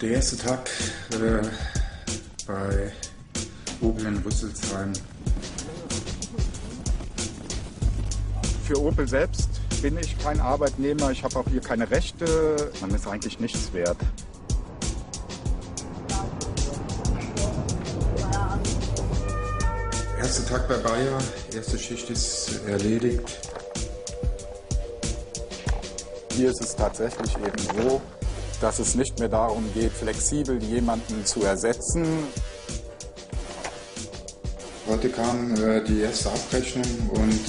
Der erste Tag äh, bei Opel in Rüsselsheim. Für Opel selbst bin ich kein Arbeitnehmer. Ich habe auch hier keine Rechte. Man ist eigentlich nichts wert. Erster Tag bei Bayer, erste Schicht ist erledigt. Hier ist es tatsächlich eben so, dass es nicht mehr darum geht, flexibel jemanden zu ersetzen. Heute kam äh, die erste Abrechnung und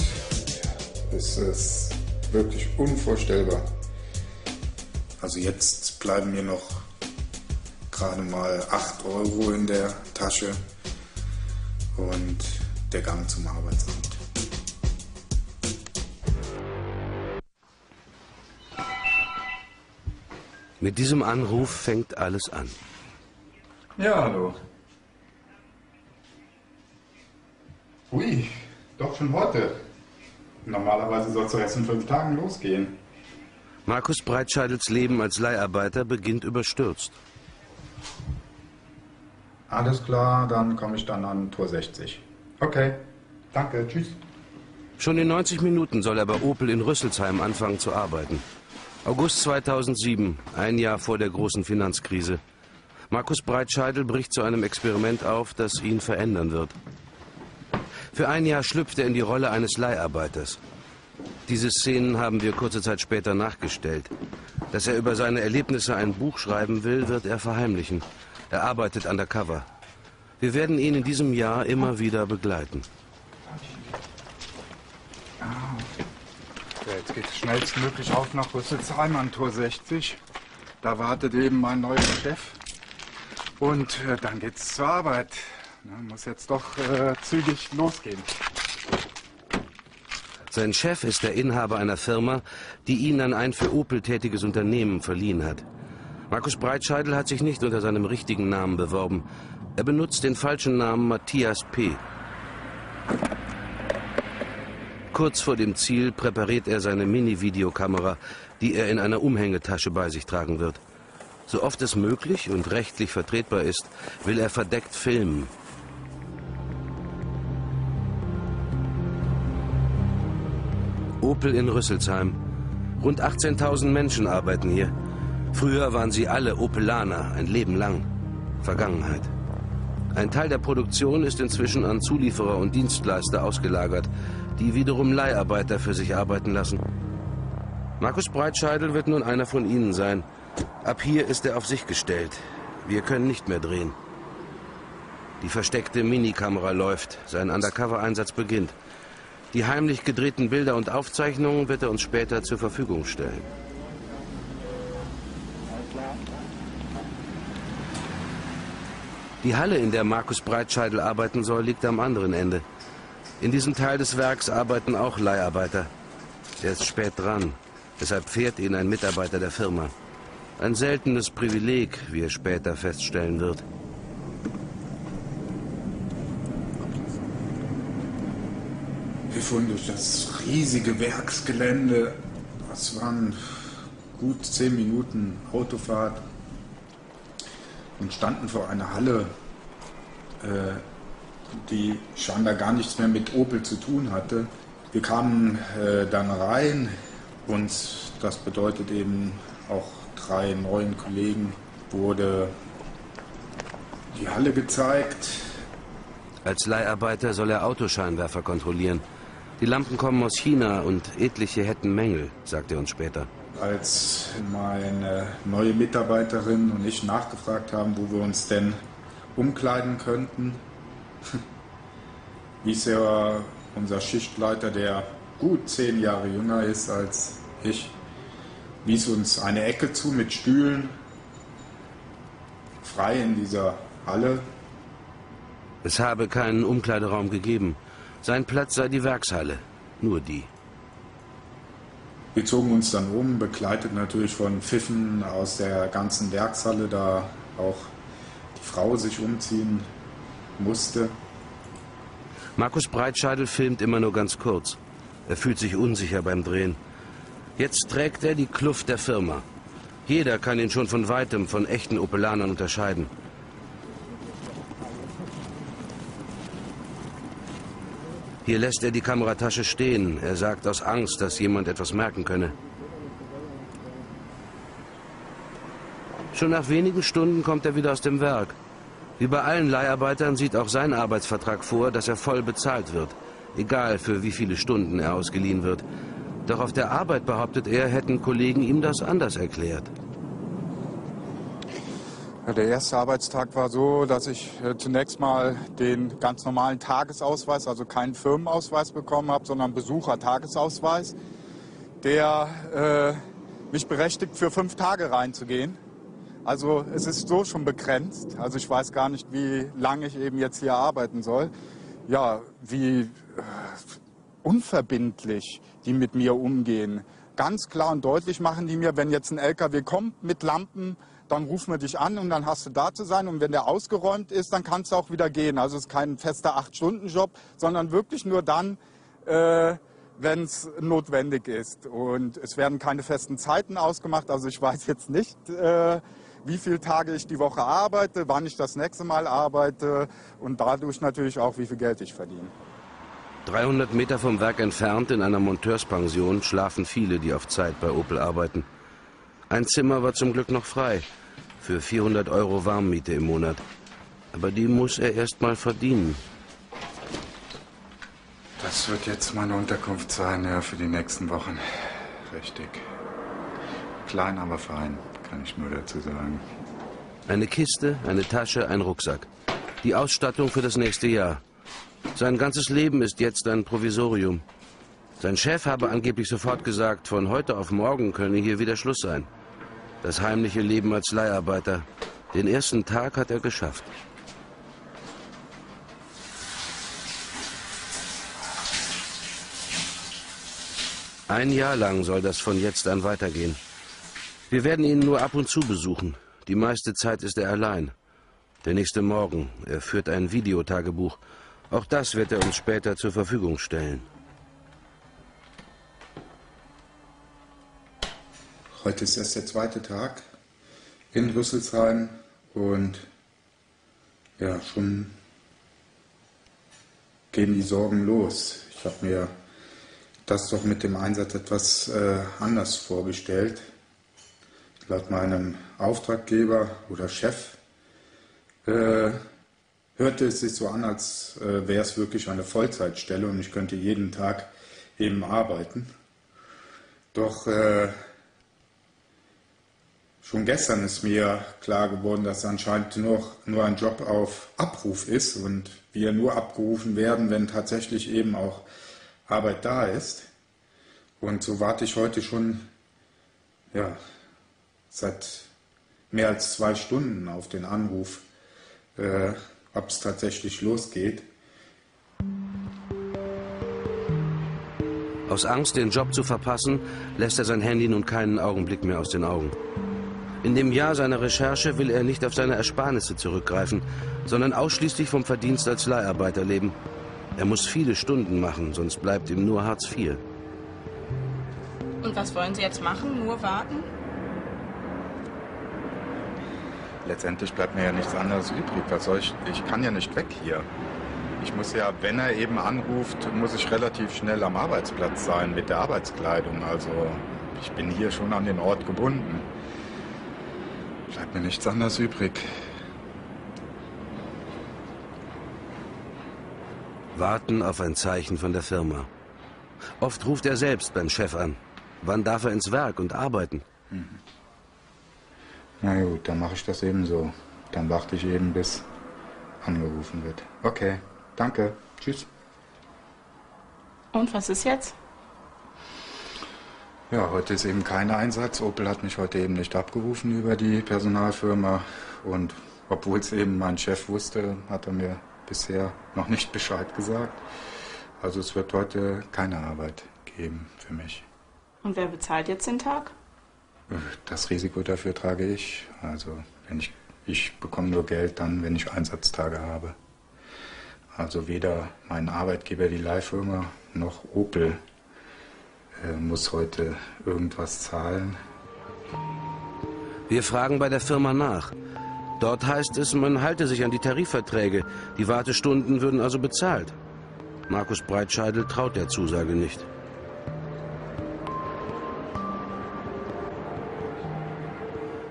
es ist wirklich unvorstellbar. Also jetzt bleiben mir noch gerade mal 8 Euro in der Tasche und der Gang zum Arbeitsamt. Mit diesem Anruf fängt alles an. Ja, hallo. Ui, doch schon heute. Normalerweise soll es doch erst in fünf Tagen losgehen. Markus Breitscheidels Leben als Leiharbeiter beginnt überstürzt. Alles klar, dann komme ich dann an Tor 60. Okay, danke, tschüss. Schon in 90 Minuten soll er bei Opel in Rüsselsheim anfangen zu arbeiten. August 2007, ein Jahr vor der großen Finanzkrise. Markus Breitscheidel bricht zu einem Experiment auf, das ihn verändern wird. Für ein Jahr schlüpft er in die Rolle eines Leiharbeiters. Diese Szenen haben wir kurze Zeit später nachgestellt. Dass er über seine Erlebnisse ein Buch schreiben will, wird er verheimlichen. Er arbeitet undercover. Wir werden ihn in diesem Jahr immer wieder begleiten. Ja, jetzt geht es schnellstmöglich auf nach Rüsselsheim an Tor 60. Da wartet eben mein neuer Chef. Und äh, dann geht's zur Arbeit. Na, muss jetzt doch äh, zügig losgehen. Sein Chef ist der Inhaber einer Firma, die ihn an ein für Opel tätiges Unternehmen verliehen hat. Markus Breitscheidel hat sich nicht unter seinem richtigen Namen beworben. Er benutzt den falschen Namen Matthias P. Kurz vor dem Ziel präpariert er seine Mini-Videokamera, die er in einer Umhängetasche bei sich tragen wird. So oft es möglich und rechtlich vertretbar ist, will er verdeckt filmen. Opel in Rüsselsheim. Rund 18.000 Menschen arbeiten hier. Früher waren sie alle Opelaner, ein Leben lang. Vergangenheit. Ein Teil der Produktion ist inzwischen an Zulieferer und Dienstleister ausgelagert, die wiederum Leiharbeiter für sich arbeiten lassen. Markus Breitscheidel wird nun einer von ihnen sein. Ab hier ist er auf sich gestellt. Wir können nicht mehr drehen. Die versteckte Minikamera läuft. Sein Undercover-Einsatz beginnt. Die heimlich gedrehten Bilder und Aufzeichnungen wird er uns später zur Verfügung stellen. Die Halle, in der Markus Breitscheidel arbeiten soll, liegt am anderen Ende. In diesem Teil des Werks arbeiten auch Leiharbeiter. Er ist spät dran. Deshalb fährt ihn ein Mitarbeiter der Firma. Ein seltenes Privileg, wie er später feststellen wird. Wir fuhren durch das riesige Werksgelände. Das waren gut zehn Minuten Autofahrt und standen vor einer Halle, äh, die scheinbar gar nichts mehr mit Opel zu tun hatte. Wir kamen äh, dann rein und das bedeutet eben auch drei neuen Kollegen wurde die Halle gezeigt. Als Leiharbeiter soll er Autoscheinwerfer kontrollieren. Die Lampen kommen aus China und etliche hätten Mängel, sagt er uns später. Als meine neue Mitarbeiterin und ich nachgefragt haben, wo wir uns denn umkleiden könnten, hieß er unser Schichtleiter, der gut zehn Jahre jünger ist als ich, wies uns eine Ecke zu mit Stühlen, frei in dieser Halle. Es habe keinen Umkleideraum gegeben. Sein Platz sei die Werkshalle, nur die. Wir zogen uns dann um, begleitet natürlich von Pfiffen aus der ganzen Werkshalle, da auch die Frau sich umziehen musste. Markus Breitscheidel filmt immer nur ganz kurz. Er fühlt sich unsicher beim Drehen. Jetzt trägt er die Kluft der Firma. Jeder kann ihn schon von weitem von echten Opelanern unterscheiden. Hier lässt er die Kameratasche stehen. Er sagt aus Angst, dass jemand etwas merken könne. Schon nach wenigen Stunden kommt er wieder aus dem Werk. Wie bei allen Leiharbeitern sieht auch sein Arbeitsvertrag vor, dass er voll bezahlt wird. Egal für wie viele Stunden er ausgeliehen wird. Doch auf der Arbeit behauptet er, hätten Kollegen ihm das anders erklärt. Der erste Arbeitstag war so, dass ich äh, zunächst mal den ganz normalen Tagesausweis, also keinen Firmenausweis bekommen habe, sondern Besuchertagesausweis, der äh, mich berechtigt, für fünf Tage reinzugehen. Also es ist so schon begrenzt. Also ich weiß gar nicht, wie lange ich eben jetzt hier arbeiten soll. Ja, wie äh, unverbindlich die mit mir umgehen. Ganz klar und deutlich machen die mir, wenn jetzt ein LKW kommt mit Lampen, dann rufen wir dich an und dann hast du da zu sein. Und wenn der ausgeräumt ist, dann kannst du auch wieder gehen. Also es ist kein fester Acht-Stunden-Job, sondern wirklich nur dann, äh, wenn es notwendig ist. Und es werden keine festen Zeiten ausgemacht. Also ich weiß jetzt nicht, äh, wie viele Tage ich die Woche arbeite, wann ich das nächste Mal arbeite und dadurch natürlich auch, wie viel Geld ich verdiene. 300 Meter vom Werk entfernt in einer Monteurspension schlafen viele, die auf Zeit bei Opel arbeiten. Ein Zimmer war zum Glück noch frei, für 400 Euro Warmmiete im Monat. Aber die muss er erst mal verdienen. Das wird jetzt meine Unterkunft sein, ja, für die nächsten Wochen. Richtig. Klein, aber fein, kann ich nur dazu sagen. Eine Kiste, eine Tasche, ein Rucksack. Die Ausstattung für das nächste Jahr. Sein ganzes Leben ist jetzt ein Provisorium. Sein Chef habe angeblich sofort gesagt, von heute auf morgen könne hier wieder Schluss sein. Das heimliche Leben als Leiharbeiter. Den ersten Tag hat er geschafft. Ein Jahr lang soll das von jetzt an weitergehen. Wir werden ihn nur ab und zu besuchen. Die meiste Zeit ist er allein. Der nächste Morgen. Er führt ein Videotagebuch. Auch das wird er uns später zur Verfügung stellen. Heute ist erst der zweite Tag in Rüsselsheim und ja, schon gehen die Sorgen los. Ich habe mir das doch mit dem Einsatz etwas äh, anders vorgestellt. Laut meinem Auftraggeber oder Chef äh, hörte es sich so an, als äh, wäre es wirklich eine Vollzeitstelle und ich könnte jeden Tag eben arbeiten. Doch äh, Schon gestern ist mir klar geworden, dass anscheinend nur, nur ein Job auf Abruf ist und wir nur abgerufen werden, wenn tatsächlich eben auch Arbeit da ist. Und so warte ich heute schon ja, seit mehr als zwei Stunden auf den Anruf, äh, ob es tatsächlich losgeht. Aus Angst, den Job zu verpassen, lässt er sein Handy nun keinen Augenblick mehr aus den Augen. In dem Jahr seiner Recherche will er nicht auf seine Ersparnisse zurückgreifen, sondern ausschließlich vom Verdienst als Leiharbeiter leben. Er muss viele Stunden machen, sonst bleibt ihm nur Hartz IV. Und was wollen Sie jetzt machen? Nur warten? Letztendlich bleibt mir ja nichts anderes übrig. Was soll ich? Ich kann ja nicht weg hier. Ich muss ja, wenn er eben anruft, muss ich relativ schnell am Arbeitsplatz sein mit der Arbeitskleidung. Also ich bin hier schon an den Ort gebunden. Bleibt mir nichts anderes übrig. Warten auf ein Zeichen von der Firma. Oft ruft er selbst beim Chef an. Wann darf er ins Werk und arbeiten? Mhm. Na gut, dann mache ich das eben so. Dann warte ich eben, bis angerufen wird. Okay, danke. Tschüss. Und was ist jetzt? Ja, heute ist eben kein Einsatz. Opel hat mich heute eben nicht abgerufen über die Personalfirma. Und obwohl es eben mein Chef wusste, hat er mir bisher noch nicht Bescheid gesagt. Also es wird heute keine Arbeit geben für mich. Und wer bezahlt jetzt den Tag? Das Risiko dafür trage ich. Also wenn ich, ich bekomme nur Geld dann, wenn ich Einsatztage habe. Also weder mein Arbeitgeber, die Leihfirma, noch Opel er muss heute irgendwas zahlen. Wir fragen bei der Firma nach. Dort heißt es, man halte sich an die Tarifverträge. Die Wartestunden würden also bezahlt. Markus Breitscheidel traut der Zusage nicht.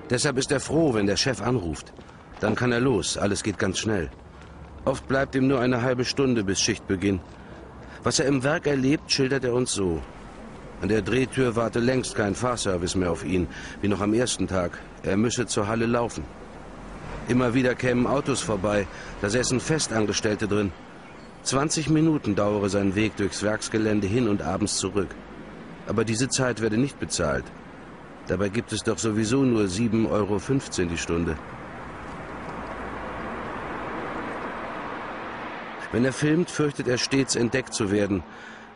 Deshalb ist er froh, wenn der Chef anruft. Dann kann er los, alles geht ganz schnell. Oft bleibt ihm nur eine halbe Stunde bis Schichtbeginn. Was er im Werk erlebt, schildert er uns so. An der Drehtür warte längst kein Fahrservice mehr auf ihn, wie noch am ersten Tag. Er müsse zur Halle laufen. Immer wieder kämen Autos vorbei, da säßen Festangestellte drin. 20 Minuten dauere sein Weg durchs Werksgelände hin und abends zurück. Aber diese Zeit werde nicht bezahlt. Dabei gibt es doch sowieso nur 7,15 Euro die Stunde. Wenn er filmt, fürchtet er stets entdeckt zu werden.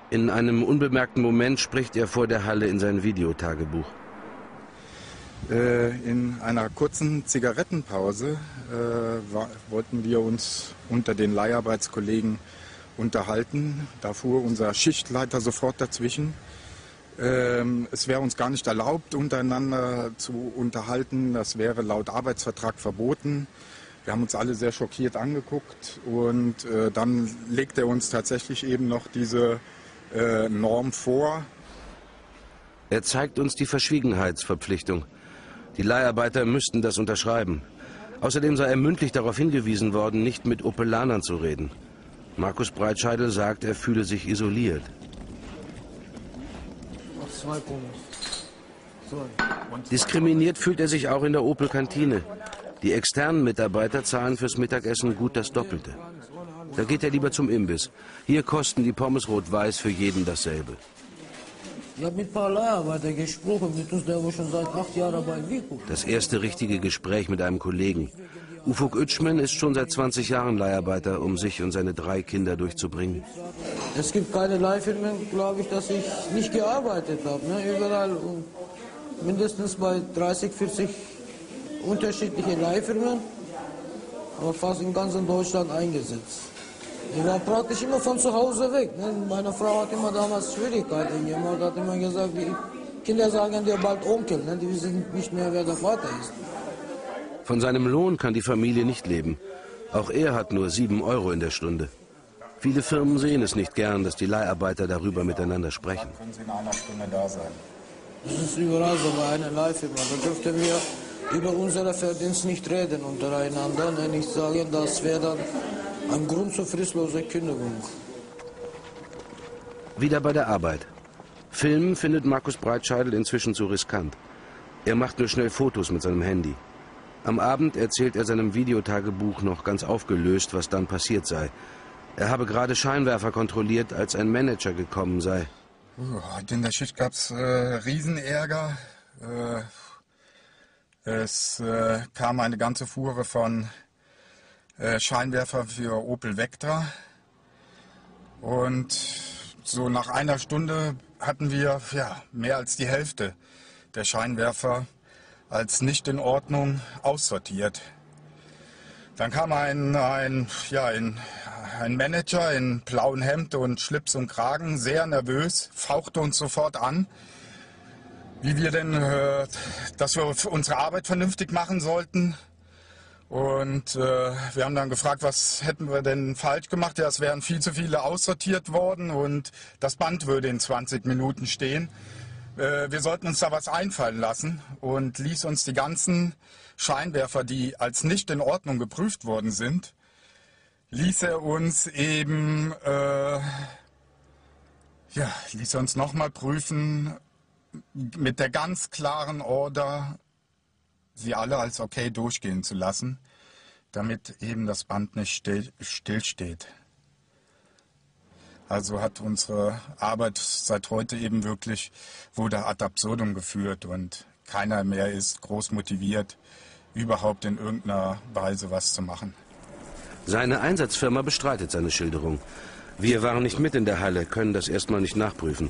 In einem unbemerkten Moment spricht er vor der Halle in sein Videotagebuch. Äh, in einer kurzen Zigarettenpause äh, war, wollten wir uns unter den Leiharbeitskollegen unterhalten. Da fuhr unser Schichtleiter sofort dazwischen. Ähm, es wäre uns gar nicht erlaubt, untereinander zu unterhalten. Das wäre laut Arbeitsvertrag verboten. Wir haben uns alle sehr schockiert angeguckt und äh, dann legt er uns tatsächlich eben noch diese äh, Norm vor. Er zeigt uns die Verschwiegenheitsverpflichtung. Die Leiharbeiter müssten das unterschreiben. Außerdem sei er mündlich darauf hingewiesen worden, nicht mit Opelanern zu reden. Markus Breitscheidel sagt, er fühle sich isoliert. Diskriminiert fühlt er sich auch in der Opel-Kantine. Die externen Mitarbeiter zahlen fürs Mittagessen gut das Doppelte. Da geht er lieber zum Imbiss. Hier kosten die Pommes rot-weiß für jeden dasselbe. Ich habe mit ein paar Leiharbeitern gesprochen, mit uns, der schon seit acht Jahren bei Vico. Das erste richtige Gespräch mit einem Kollegen. Ufuk Ütschmen ist schon seit 20 Jahren Leiharbeiter, um sich und seine drei Kinder durchzubringen. Es gibt keine Leihfirmen, glaube ich, dass ich nicht gearbeitet habe. Ne? Überall mindestens bei 30, 40 unterschiedliche Leihfirmen, aber fast in ganz Deutschland eingesetzt. Ich war praktisch immer von zu Hause weg. Ne? Meine Frau hat immer damals Schwierigkeiten gemacht, hat immer gesagt, die Kinder sagen dir bald Onkel, ne? die wissen nicht mehr, wer der Vater ist. Von seinem Lohn kann die Familie nicht leben. Auch er hat nur sieben Euro in der Stunde. Viele Firmen sehen es nicht gern, dass die Leiharbeiter darüber miteinander sprechen. Können Sie in einer Stunde da sein? Das ist überall so bei einer Leihfirma. Da dürften wir über unsere Verdienst nicht reden untereinander. Ne? Nicht sagen, das wäre dann ein Grund zur fristlosen Kündigung. Wieder bei der Arbeit. Filmen findet Markus Breitscheidel inzwischen zu riskant. Er macht nur schnell Fotos mit seinem Handy. Am Abend erzählt er seinem Videotagebuch noch ganz aufgelöst, was dann passiert sei. Er habe gerade Scheinwerfer kontrolliert, als ein Manager gekommen sei. In der Schicht gab es äh, Riesenärger. Äh, es äh, kam eine ganze Fuhre von äh, Scheinwerfer für Opel Vectra. Und so nach einer Stunde hatten wir ja, mehr als die Hälfte der Scheinwerfer als nicht in Ordnung aussortiert. Dann kam ein, ein, ja, ein, ein Manager in blauem Hemd und Schlips und Kragen, sehr nervös, fauchte uns sofort an, wie wir denn, äh, dass wir unsere Arbeit vernünftig machen sollten. Und äh, wir haben dann gefragt, was hätten wir denn falsch gemacht? Ja, es wären viel zu viele aussortiert worden und das Band würde in 20 Minuten stehen. Äh, wir sollten uns da was einfallen lassen und ließ uns die ganzen Scheinwerfer, die als nicht in Ordnung geprüft worden sind, ließ er uns eben, äh, ja, ließ er uns nochmal prüfen mit der ganz klaren Order, sie alle als okay durchgehen zu lassen, damit eben das Band nicht still, stillsteht. Also hat unsere Arbeit seit heute eben wirklich, wurde ad absurdum geführt und keiner mehr ist groß motiviert, überhaupt in irgendeiner Weise was zu machen. Seine Einsatzfirma bestreitet seine Schilderung. Wir waren nicht mit in der Halle, können das erstmal nicht nachprüfen.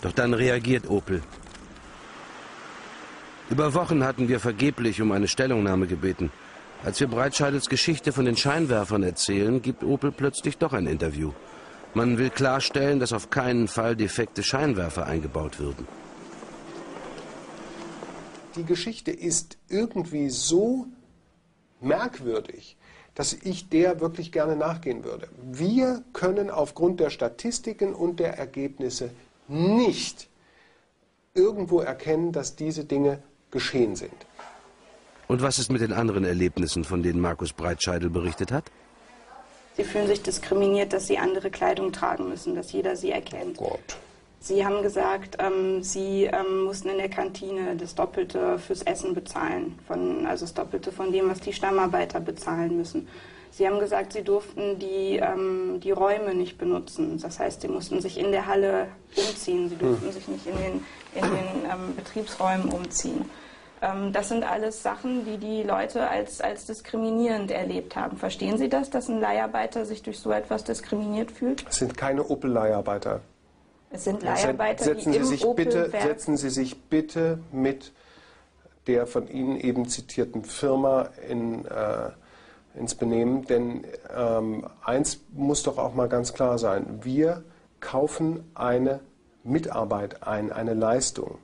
Doch dann reagiert Opel. Über Wochen hatten wir vergeblich um eine Stellungnahme gebeten. Als wir Breitscheidels Geschichte von den Scheinwerfern erzählen, gibt Opel plötzlich doch ein Interview. Man will klarstellen, dass auf keinen Fall defekte Scheinwerfer eingebaut würden. die Geschichte ist irgendwie so merkwürdig, dass ich der wirklich gerne nachgehen würde. Wir können aufgrund der Statistiken und der Ergebnisse nicht irgendwo erkennen, dass diese Dinge geschehen sind. Und was ist mit den anderen Erlebnissen, von denen Markus Breitscheidel berichtet hat? Sie fühlen sich diskriminiert, dass sie andere Kleidung tragen müssen, dass jeder sie erkennt. Oh Gott. Sie haben gesagt, ähm, Sie ähm, mussten in der Kantine das Doppelte fürs Essen bezahlen, von, also das Doppelte von dem, was die Stammarbeiter bezahlen müssen. Sie haben gesagt, Sie durften die, ähm, die Räume nicht benutzen. Das heißt, Sie mussten sich in der Halle umziehen. Sie durften hm. sich nicht in den, in den ähm, Betriebsräumen umziehen. Ähm, das sind alles Sachen, die die Leute als, als diskriminierend erlebt haben. Verstehen Sie das, dass ein Leiharbeiter sich durch so etwas diskriminiert fühlt? Es sind keine Opel-Leiharbeiter. Es sind Leiharbeiter, setzen die Sie im sich Opel bitte. Setzen Sie sich bitte mit der von Ihnen eben zitierten Firma in, äh, ins Benehmen, denn ähm, eins muss doch auch mal ganz klar sein. Wir kaufen eine Mitarbeit ein, eine Leistung.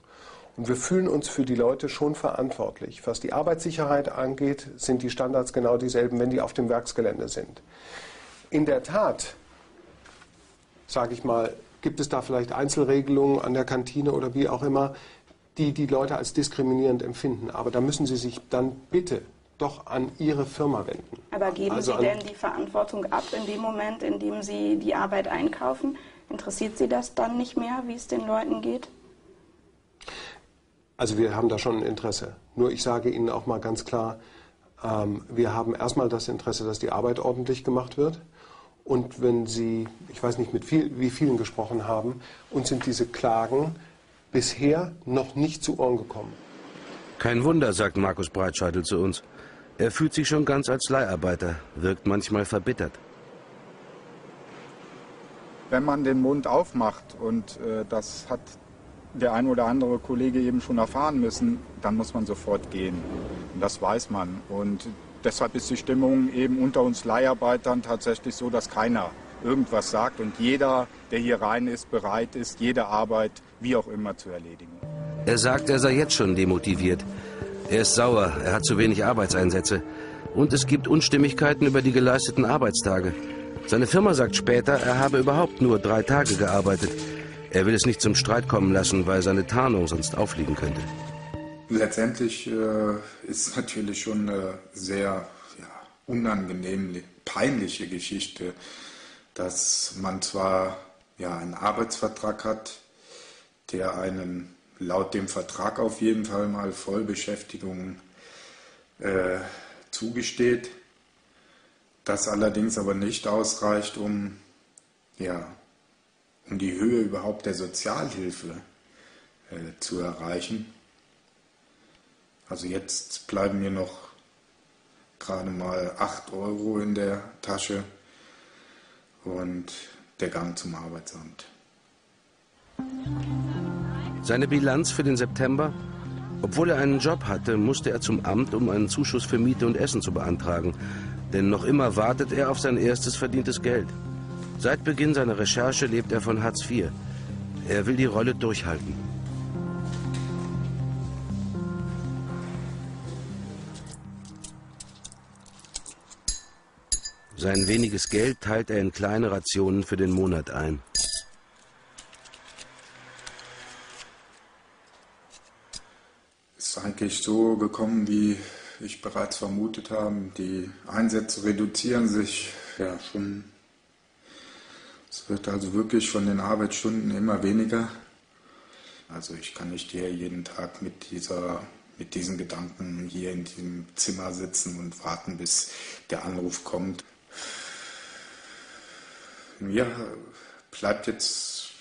Und wir fühlen uns für die Leute schon verantwortlich. Was die Arbeitssicherheit angeht, sind die Standards genau dieselben, wenn die auf dem Werksgelände sind. In der Tat, sage ich mal, gibt es da vielleicht Einzelregelungen an der Kantine oder wie auch immer, die die Leute als diskriminierend empfinden. Aber da müssen sie sich dann bitte doch an Ihre Firma wenden. Aber geben Also Sie denn die Verantwortung ab in dem Moment, in dem Sie die Arbeit einkaufen? Interessiert Sie das dann nicht mehr, wie es den Leuten geht? Also wir haben da schon ein Interesse. Nur ich sage Ihnen auch mal ganz klar, ähm, wir haben erstmal das Interesse, dass die Arbeit ordentlich gemacht wird. Und wenn Sie, ich weiß nicht, mit viel, wie vielen gesprochen haben, uns sind diese Klagen bisher noch nicht zu Ohren gekommen. Kein Wunder, sagt Markus Breitscheitel zu uns. Er fühlt sich schon ganz als Leiharbeiter, wirkt manchmal verbittert. wenn man den Mund aufmacht und äh, das hat der ein oder andere Kollege eben schon erfahren müssen, dann muss man sofort gehen. Und das weiß man. Und deshalb ist die Stimmung eben unter uns Leiharbeitern tatsächlich so, dass keiner irgendwas sagt und jeder, der hier rein ist, bereit ist, jede Arbeit wie auch immer zu erledigen. Er sagt, er sei jetzt schon demotiviert. Er ist sauer, er hat zu wenig Arbeitseinsätze. Und es gibt Unstimmigkeiten über die geleisteten Arbeitstage. Seine Firma sagt später, er habe überhaupt nur drei Tage gearbeitet. Er will es nicht zum Streit kommen lassen, weil seine Tarnung sonst auffliegen könnte. Letztendlich äh, ist natürlich schon eine sehr ja, unangenehm, peinliche Geschichte, dass man zwar ja, einen Arbeitsvertrag hat, der einen laut dem Vertrag auf jeden Fall mal Vollbeschäftigung äh, zugesteht, das allerdings aber nicht ausreicht, um, ja, um die Höhe überhaupt der Sozialhilfe äh, zu erreichen. Also jetzt bleiben mir noch gerade mal 8 Euro in der Tasche und der Gang zum Arbeitsamt. Seine Bilanz für den September? Obwohl er einen Job hatte, musste er zum Amt, um einen Zuschuss für Miete und Essen zu beantragen. Denn noch immer wartet er auf sein erstes verdientes Geld. Seit Beginn seiner Recherche lebt er von Hartz IV. Er will die Rolle durchhalten. Sein weniges Geld teilt er in kleine Rationen für den Monat ein. ist eigentlich so gekommen, wie ich bereits vermutet habe. Die Einsätze reduzieren sich ja schon. Es wird also wirklich von den Arbeitsstunden immer weniger. Also ich kann nicht hier jeden Tag mit dieser mit diesen Gedanken hier in diesem Zimmer sitzen und warten, bis der Anruf kommt. Mir bleibt jetzt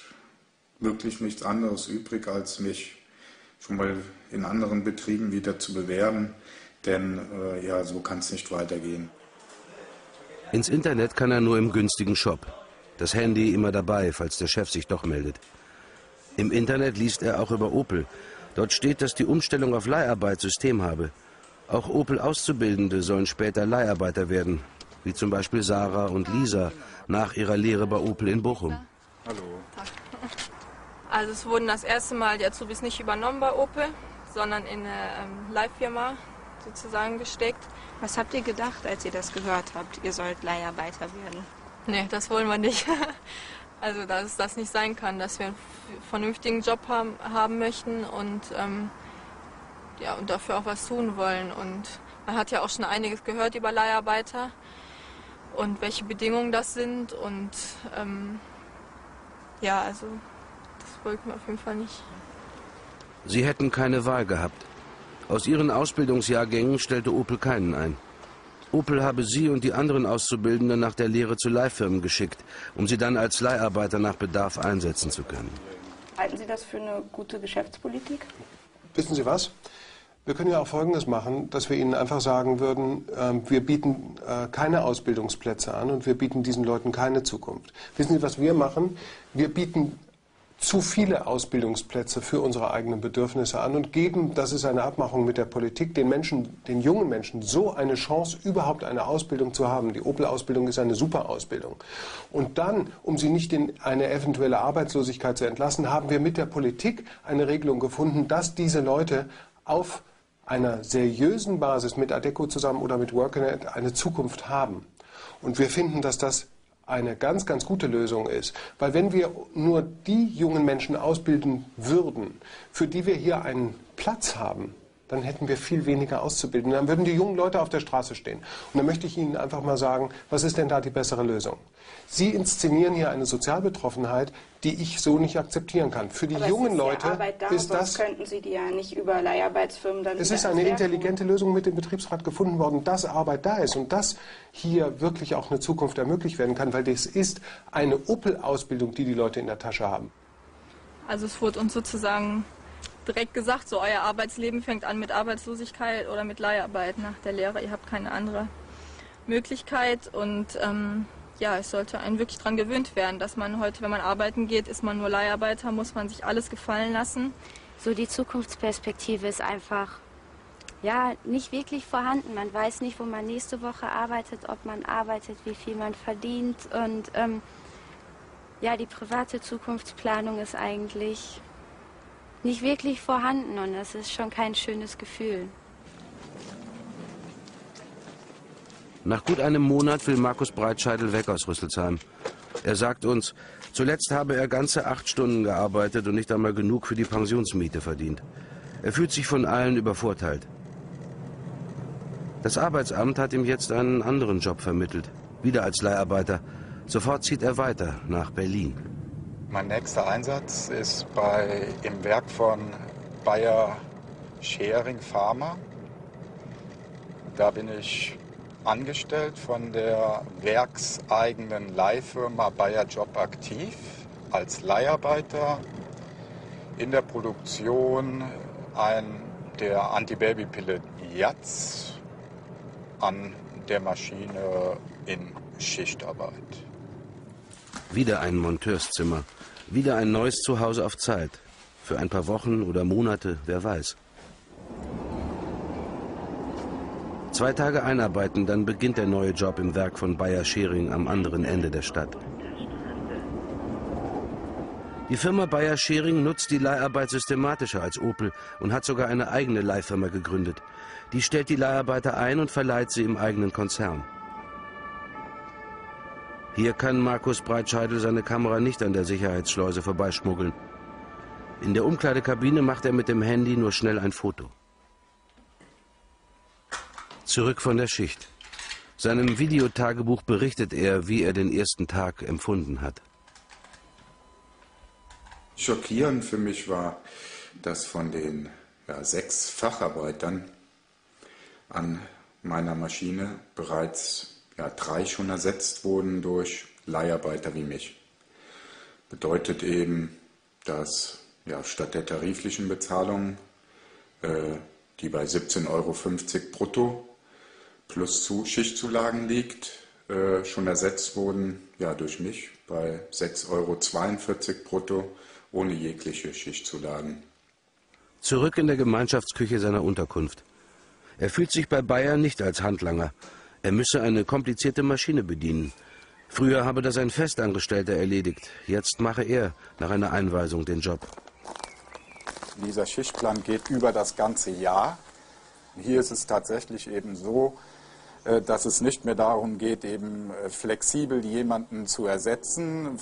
wirklich nichts anderes übrig, als mich schon mal in anderen Betrieben wieder zu bewerben, denn äh, ja, so kann es nicht weitergehen. Ins Internet kann er nur im günstigen Shop. Das Handy immer dabei, falls der Chef sich doch meldet. Im Internet liest er auch über Opel. Dort steht, dass die Umstellung auf Leiharbeit System habe. Auch Opel-Auszubildende sollen später Leiharbeiter werden, wie zum Beispiel Sarah und Lisa nach ihrer Lehre bei Opel in Bochum. Hallo. Also es wurden das erste Mal die Azubis nicht übernommen bei Opel. sondern in eine ähm, Leihfirma sozusagen gesteckt. Was habt ihr gedacht, als ihr das gehört habt? Ihr sollt Leiharbeiter werden? Nee, das wollen wir nicht. Also, dass das nicht sein kann, dass wir einen vernünftigen Job haben, haben möchten und, ähm, ja, und dafür auch was tun wollen. Und man hat ja auch schon einiges gehört über Leiharbeiter und welche Bedingungen das sind. Und ähm, ja, also das wollten wir auf jeden Fall nicht. Sie hätten keine Wahl gehabt. Aus ihren Ausbildungsjahrgängen stellte Opel keinen ein. Opel habe sie und die anderen Auszubildenden nach der Lehre zu Leihfirmen geschickt, um sie dann als Leiharbeiter nach Bedarf einsetzen zu können. Halten Sie das für eine gute Geschäftspolitik? Wissen Sie was? Wir können ja auch Folgendes machen, dass wir Ihnen einfach sagen würden, äh, wir bieten äh, keine Ausbildungsplätze an und wir bieten diesen Leuten keine Zukunft. Wissen Sie, was wir machen? Wir bieten zu viele Ausbildungsplätze für unsere eigenen Bedürfnisse an und geben, das ist eine Abmachung mit der Politik, den Menschen, den jungen Menschen so eine Chance, überhaupt eine Ausbildung zu haben. Die Opel-Ausbildung ist eine super Ausbildung. Und dann, um sie nicht in eine eventuelle Arbeitslosigkeit zu entlassen, haben wir mit der Politik eine Regelung gefunden, dass diese Leute auf einer seriösen Basis mit Adeco zusammen oder mit Workanet eine Zukunft haben. Und wir finden, dass das eine ganz, ganz gute Lösung ist. Weil wenn wir nur die jungen Menschen ausbilden würden, für die wir hier einen Platz haben, dann hätten wir viel weniger auszubilden. Dann würden die jungen Leute auf der Straße stehen. Und dann möchte ich Ihnen einfach mal sagen, was ist denn da die bessere Lösung? Sie inszenieren hier eine Sozialbetroffenheit, die ich so nicht akzeptieren kann. Für die Aber jungen ist Leute ja Arbeit da, ist das. könnten Sie die ja nicht über Leiharbeitsfirmen dann Es ist eine intelligente Lösung mit dem Betriebsrat gefunden worden, dass Arbeit da ist und dass hier wirklich auch eine Zukunft ermöglicht werden kann, weil das ist eine Opel-Ausbildung, die die Leute in der Tasche haben. Also es wurde uns sozusagen direkt gesagt, so euer Arbeitsleben fängt an mit Arbeitslosigkeit oder mit Leiharbeit nach der Lehre. Ihr habt keine andere Möglichkeit und ähm, ja, es sollte einen wirklich daran gewöhnt werden, dass man heute, wenn man arbeiten geht, ist man nur Leiharbeiter, muss man sich alles gefallen lassen. So die Zukunftsperspektive ist einfach ja nicht wirklich vorhanden. Man weiß nicht, wo man nächste Woche arbeitet, ob man arbeitet, wie viel man verdient und ähm, ja, die private Zukunftsplanung ist eigentlich nicht wirklich vorhanden und das ist schon kein schönes Gefühl. Nach gut einem Monat will Markus Breitscheidel weg aus Rüsselsheim. Er sagt uns, zuletzt habe er ganze acht Stunden gearbeitet und nicht einmal genug für die Pensionsmiete verdient. Er fühlt sich von allen übervorteilt. Das Arbeitsamt hat ihm jetzt einen anderen Job vermittelt, wieder als Leiharbeiter. Sofort zieht er weiter nach Berlin. Mein nächster Einsatz ist bei, im Werk von Bayer Schering Pharma. Da bin ich angestellt von der werkseigenen Leihfirma Bayer Job Aktiv als Leiharbeiter in der Produktion ein, der Antibabypille Jatz an der Maschine in Schichtarbeit. Wieder ein Monteurszimmer. Wieder ein neues Zuhause auf Zeit. Für ein paar Wochen oder Monate, wer weiß. Zwei Tage einarbeiten, dann beginnt der neue Job im Werk von Bayer Schering am anderen Ende der Stadt. Die Firma Bayer Schering nutzt die Leiharbeit systematischer als Opel und hat sogar eine eigene Leihfirma gegründet. Die stellt die Leiharbeiter ein und verleiht sie im eigenen Konzern. Hier kann Markus Breitscheidel seine Kamera nicht an der Sicherheitsschleuse vorbeischmuggeln. In der Umkleidekabine macht er mit dem Handy nur schnell ein Foto. Zurück von der Schicht. Seinem Videotagebuch berichtet er, wie er den ersten Tag empfunden hat. Schockierend für mich war, dass von den ja, sechs Facharbeitern an meiner Maschine bereits ja, drei schon ersetzt wurden durch Leiharbeiter wie mich. Bedeutet eben, dass ja, statt der tariflichen Bezahlung, äh, die bei 17,50 Euro brutto plus zu Schichtzulagen liegt, äh, schon ersetzt wurden ja, durch mich bei 6,42 Euro brutto ohne jegliche Schichtzulagen. Zurück in der Gemeinschaftsküche seiner Unterkunft. Er fühlt sich bei Bayern nicht als Handlanger. Er müsse eine komplizierte Maschine bedienen. Früher habe das ein Festangestellter erledigt. Jetzt mache er nach einer Einweisung den Job. Dieser Schichtplan geht über das ganze Jahr. Hier ist es tatsächlich eben so, dass es nicht mehr darum geht, eben äh, flexibel jemanden zu ersetzen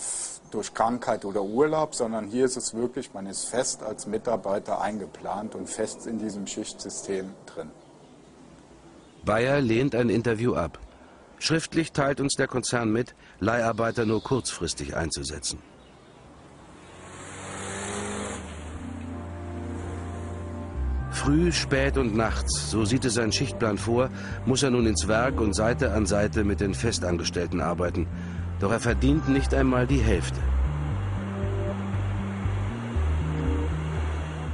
durch Krankheit oder Urlaub, sondern hier ist es wirklich, man ist fest als Mitarbeiter eingeplant und fest in diesem Schichtsystem drin. Bayer lehnt ein Interview ab. Schriftlich teilt uns der Konzern mit, Leiharbeiter nur kurzfristig einzusetzen. Früh, spät und nachts, so sieht es sein Schichtplan vor, muss er nun ins Werk und Seite an Seite mit den Festangestellten arbeiten. Doch er verdient nicht einmal die Hälfte.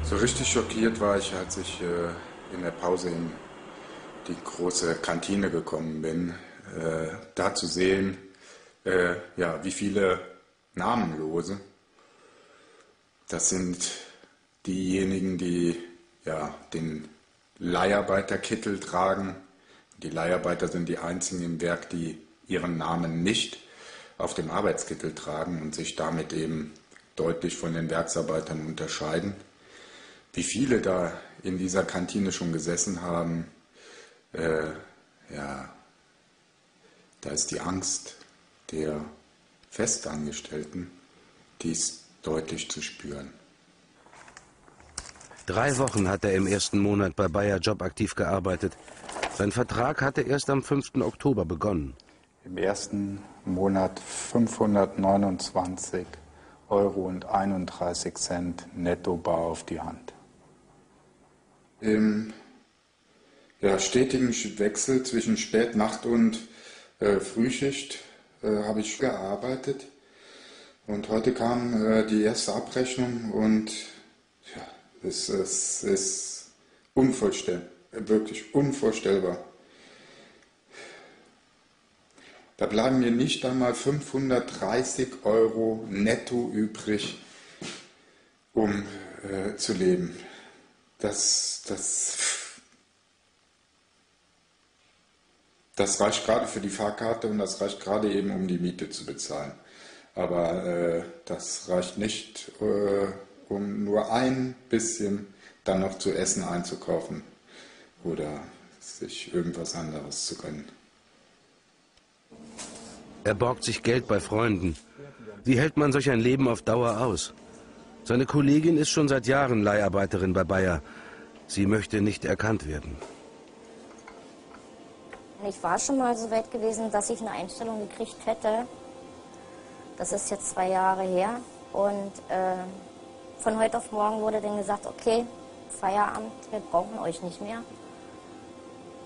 So richtig schockiert war ich, als ich äh, in der Pause in die große Kantine gekommen bin, äh, da zu sehen, äh, ja, wie viele Namenlose. Das sind diejenigen, die ja, den Leiharbeiterkittel tragen. Die Leiharbeiter sind die einzigen im Werk, die ihren Namen nicht auf dem Arbeitskittel tragen und sich damit eben deutlich von den Werksarbeitern unterscheiden. Wie viele da in dieser Kantine schon gesessen haben, äh, ja, da ist die Angst der Festangestellten, dies deutlich zu spüren. Drei Wochen hat er im ersten Monat bei Bayer Job aktiv gearbeitet. Sein Vertrag hatte erst am 5. Oktober begonnen. Im ersten Monat 529 Euro und 31 Cent netto bar auf die Hand. Im ja, stetigen Wechsel zwischen Spät-, Nacht- und äh, Frühschicht äh, habe ich gearbeitet. Und heute kam äh, die erste Abrechnung und es, es ist unvorstellbar, wirklich unvorstellbar. Da bleiben mir nicht einmal 530 Euro netto übrig, um äh, zu leben. Das, das, das reicht gerade für die Fahrkarte und das reicht gerade eben, um die Miete zu bezahlen. Aber äh, das reicht nicht, äh, um nur ein bisschen dann noch zu essen einzukaufen oder sich irgendwas anderes zu gönnen. Er borgt sich Geld bei Freunden. Wie hält man solch ein Leben auf Dauer aus? Seine Kollegin ist schon seit Jahren Leiharbeiterin bei Bayer. Sie möchte nicht erkannt werden. Ich war schon mal so weit gewesen, dass ich eine Einstellung gekriegt hätte. Das ist jetzt zwei Jahre her. Und äh, von heute auf morgen wurde dann gesagt, okay, Feierabend, wir brauchen euch nicht mehr.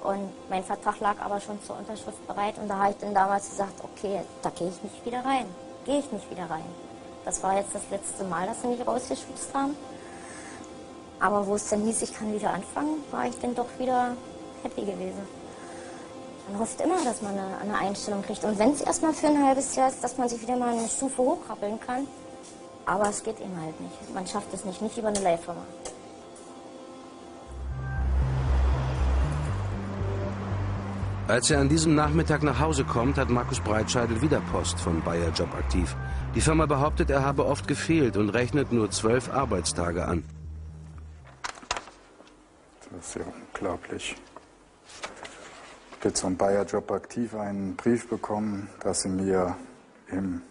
Und mein Vertrag lag aber schon zur Unterschrift bereit und da habe ich dann damals gesagt, okay, da gehe ich nicht wieder rein. Gehe ich nicht wieder rein. Das war jetzt das letzte Mal, dass sie mich rausgeschubst haben. Aber wo es dann hieß, ich kann wieder anfangen, war ich dann doch wieder happy gewesen. Man hofft immer, dass man eine, eine Einstellung kriegt. Und wenn es erstmal für ein halbes Jahr ist, dass man sich wieder mal eine Stufe hochkrabbeln kann, aber es geht eben halt nicht. Man schafft es nicht, nicht über eine Leihfirma. Als er an diesem Nachmittag nach Hause kommt, hat Markus Breitscheidel wieder Post von Bayer Job aktiv. Die Firma behauptet, er habe oft gefehlt und rechnet nur zwölf Arbeitstage an. Das ist ja unglaublich. Ich habe jetzt von Bayer Job aktiv einen Brief bekommen, dass sie mir im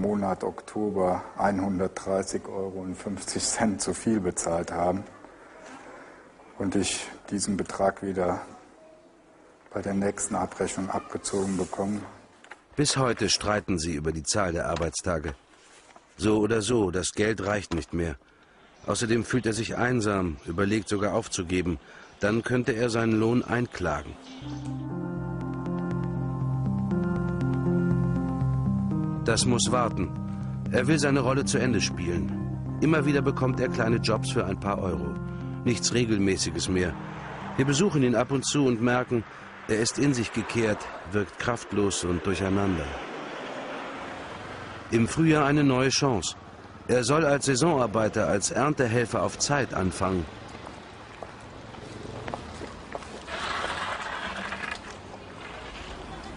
Monat Oktober 130,50 Euro zu viel bezahlt haben und ich diesen Betrag wieder bei der nächsten Abrechnung abgezogen bekomme. Bis heute streiten sie über die Zahl der Arbeitstage. So oder so, das Geld reicht nicht mehr. Außerdem fühlt er sich einsam, überlegt sogar aufzugeben. Dann könnte er seinen Lohn einklagen. Das muss warten. Er will seine Rolle zu Ende spielen. Immer wieder bekommt er kleine Jobs für ein paar Euro. Nichts Regelmäßiges mehr. Wir besuchen ihn ab und zu und merken, er ist in sich gekehrt, wirkt kraftlos und durcheinander. Im Frühjahr eine neue Chance. Er soll als Saisonarbeiter, als Erntehelfer auf Zeit anfangen.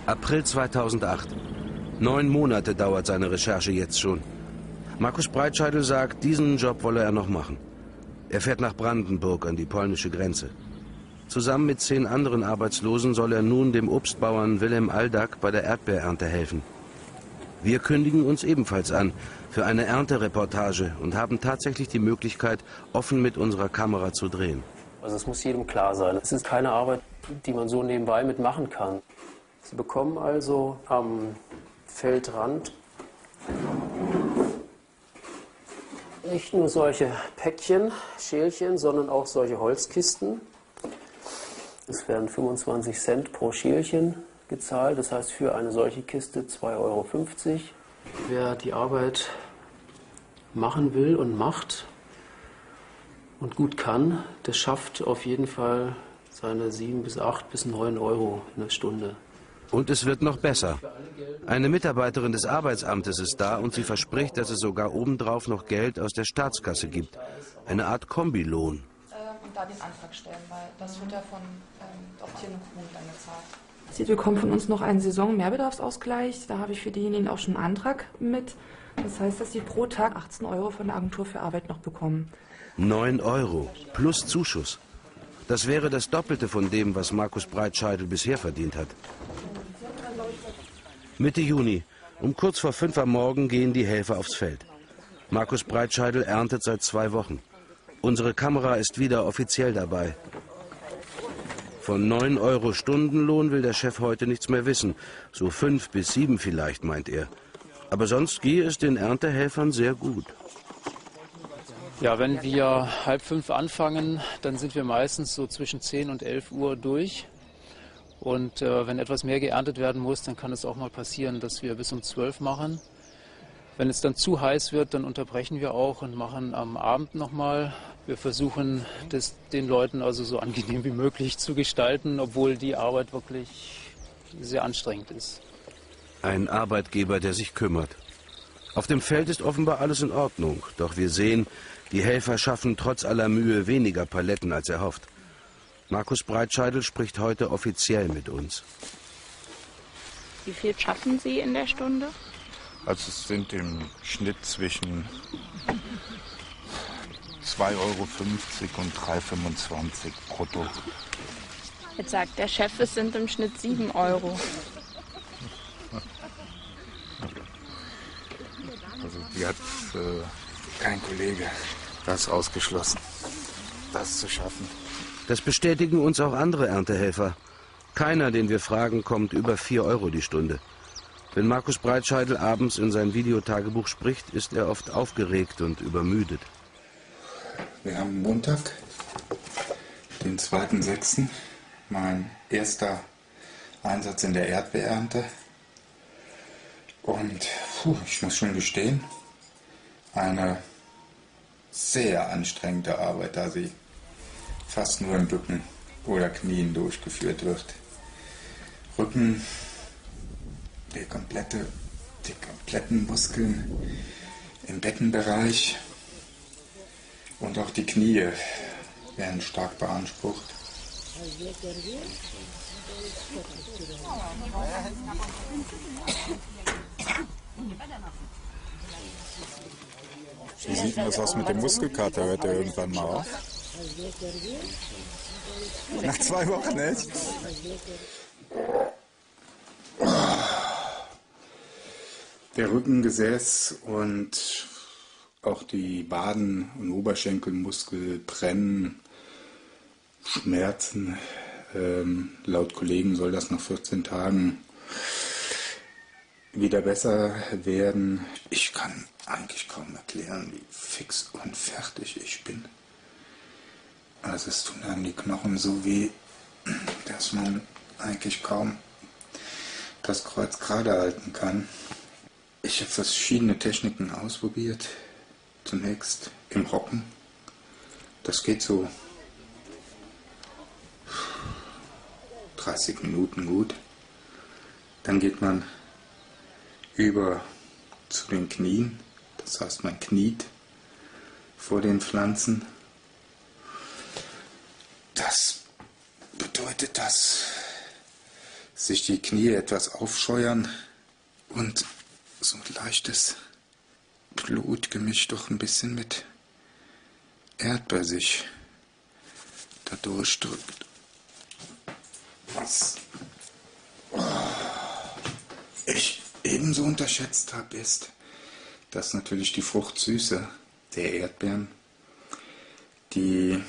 April 2008. Neun Monate dauert seine Recherche jetzt schon. Markus Breitscheidel sagt, diesen Job wolle er noch machen. Er fährt nach Brandenburg an die polnische Grenze. Zusammen mit zehn anderen Arbeitslosen soll er nun dem Obstbauern Wilhelm Aldag bei der Erdbeerernte helfen. Wir kündigen uns ebenfalls an für eine Erntereportage und haben tatsächlich die Möglichkeit, offen mit unserer Kamera zu drehen. Also es muss jedem klar sein. Es ist keine Arbeit, die man so nebenbei mitmachen kann. Sie bekommen also am Feldrand nicht nur solche Päckchen, Schälchen, sondern auch solche Holzkisten. Es werden 25 Cent pro Schälchen gezahlt, das heißt für eine solche Kiste 2,50 Euro. Wer die Arbeit machen will und macht und gut kann, der schafft auf jeden Fall seine 7 bis 8 bis 9 Euro in der Stunde. Und es wird noch besser. Eine Mitarbeiterin des Arbeitsamtes ist da und sie verspricht, dass es sogar obendrauf noch Geld aus der Staatskasse gibt. Eine Art Kombilohn. Äh, und da den Antrag stellen, weil das wird ja von ähm, Optieren und Kommunen dann gezahlt. Sie bekommen von uns noch einen Saison-Mehrbedarfsausgleich. Da habe ich für diejenigen auch schon einen Antrag mit. Das heißt, dass sie pro Tag 18 Euro von der Agentur für Arbeit noch bekommen. 9 Euro plus Zuschuss. Das wäre das Doppelte von dem, was Markus Breitscheidel bisher verdient hat. Mitte Juni. Um kurz vor fünf am Morgen gehen die Helfer aufs Feld. Markus Breitscheidel erntet seit zwei Wochen. Unsere Kamera ist wieder offiziell dabei. Von 9 Euro Stundenlohn will der Chef heute nichts mehr wissen. So fünf bis sieben vielleicht, meint er. Aber sonst gehe es den Erntehelfern sehr gut. Ja, wenn wir halb fünf anfangen, dann sind wir meistens so zwischen 10 und 11 Uhr durch. Und äh, wenn etwas mehr geerntet werden muss, dann kann es auch mal passieren, dass wir bis um 12 machen. Wenn es dann zu heiß wird, dann unterbrechen wir auch und machen am Abend nochmal. Wir versuchen, das den Leuten also so angenehm wie möglich zu gestalten, obwohl die Arbeit wirklich sehr anstrengend ist. Ein Arbeitgeber, der sich kümmert. Auf dem Feld ist offenbar alles in Ordnung, doch wir sehen, die Helfer schaffen trotz aller Mühe weniger Paletten als erhofft. Markus Breitscheidel spricht heute offiziell mit uns. Wie viel schaffen Sie in der Stunde? Also es sind im Schnitt zwischen 2,50 Euro und 3,25 brutto. Jetzt sagt der Chef, es sind im Schnitt 7 Euro. Also die hat äh, kein Kollege das ausgeschlossen, das zu schaffen. Das bestätigen uns auch andere Erntehelfer. Keiner, den wir fragen, kommt über 4 Euro die Stunde. Wenn Markus Breitscheidel abends in sein Videotagebuch spricht, ist er oft aufgeregt und übermüdet. Wir haben Montag, den 2.6., mein erster Einsatz in der Erdbeerernte. Und puh, ich muss schon gestehen, eine sehr anstrengende Arbeit, da sie fast nur im Bücken oder Knien durchgeführt wird. Rücken, der komplette, die kompletten Muskeln im Beckenbereich und auch die Knie werden stark beansprucht. Wie sieht denn das aus mit dem Muskelkater? Hört er irgendwann mal auf? Nach zwei Wochen nicht? Der Rückengesäß und auch die Baden- und Oberschenkelmuskel brennen, Schmerzen. Ähm, laut Kollegen soll das nach 14 Tagen wieder besser werden. Ich kann eigentlich kaum erklären, wie fix und fertig ich bin. Also es tun einem die Knochen so weh, dass man eigentlich kaum das Kreuz gerade halten kann. Ich habe verschiedene Techniken ausprobiert. Zunächst im Rocken. Das geht so 30 Minuten gut. Dann geht man über zu den Knien. Das heißt, man kniet vor den Pflanzen das bedeutet, dass sich die Knie etwas aufscheuern und so ein leichtes Blut gemischt doch ein bisschen mit Erdbeer sich da durchdrückt. Was ich ebenso unterschätzt habe, ist, dass natürlich die Fruchtsüße der Erdbeeren die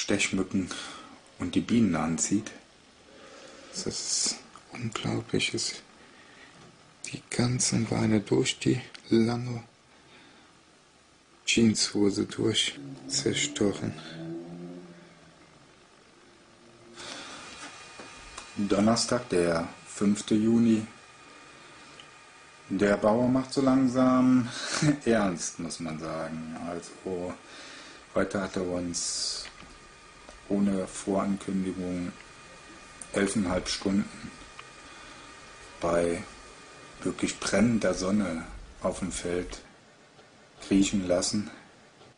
Stechmücken und die Bienen anzieht. Das ist unglaublich. Die ganzen Beine durch die lange Jeanshose durch zerstochen. Donnerstag, der 5. Juni. Der Bauer macht so langsam ernst, muss man sagen. Also heute hat er uns ohne Vorankündigung elfeinhalb Stunden bei wirklich brennender Sonne auf dem Feld kriechen lassen.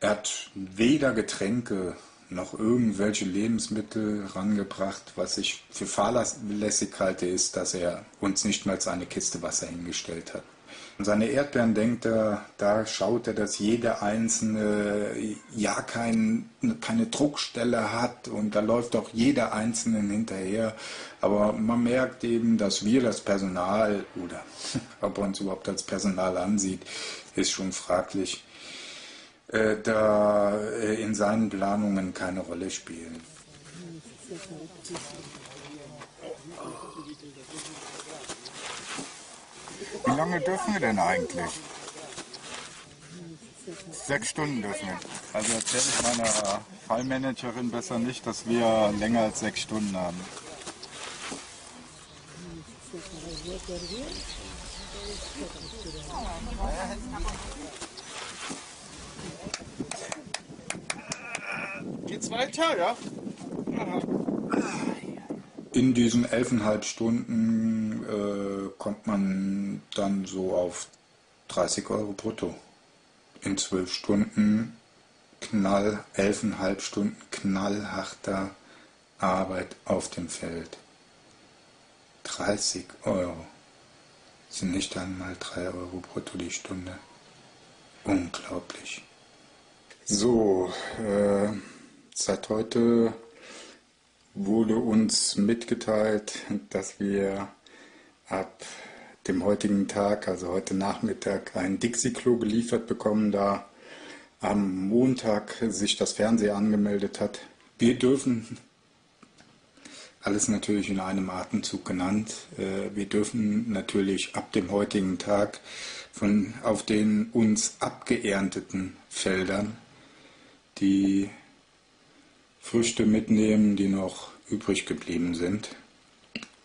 Er hat weder Getränke noch irgendwelche Lebensmittel rangebracht. Was ich für fahrlässig halte, ist, dass er uns nicht mal eine Kiste Wasser hingestellt hat. Und seine Erdbeeren denkt er, da schaut er, dass jede einzelne ja kein, keine Druckstelle hat und da läuft auch jeder einzelnen hinterher. Aber man merkt eben, dass wir das Personal oder ob er uns überhaupt als Personal ansieht, ist schon fraglich äh, da äh, in seinen Planungen keine Rolle spielen. Wie lange dürfen wir denn eigentlich? Sechs Stunden dürfen wir. Also erzähle ich meiner Fallmanagerin besser nicht, dass wir länger als sechs Stunden haben. Geht's weiter, ja? In diesen elfeinhalb Stunden äh, kommt man dann so auf 30 Euro brutto. In zwölf Stunden knall, elfeinhalb Stunden knallharter Arbeit auf dem Feld. 30 Euro sind nicht einmal 3 Euro brutto die Stunde. Unglaublich. So, äh, Seit heute wurde uns mitgeteilt, dass wir ab dem heutigen Tag, also heute Nachmittag, ein Dixie-Klo geliefert bekommen, da am Montag sich das Fernseher angemeldet hat. Wir dürfen, alles natürlich in einem Atemzug genannt, äh, wir dürfen natürlich ab dem heutigen Tag von auf den uns abgeernteten Feldern die Früchte mitnehmen, die noch übrig geblieben sind.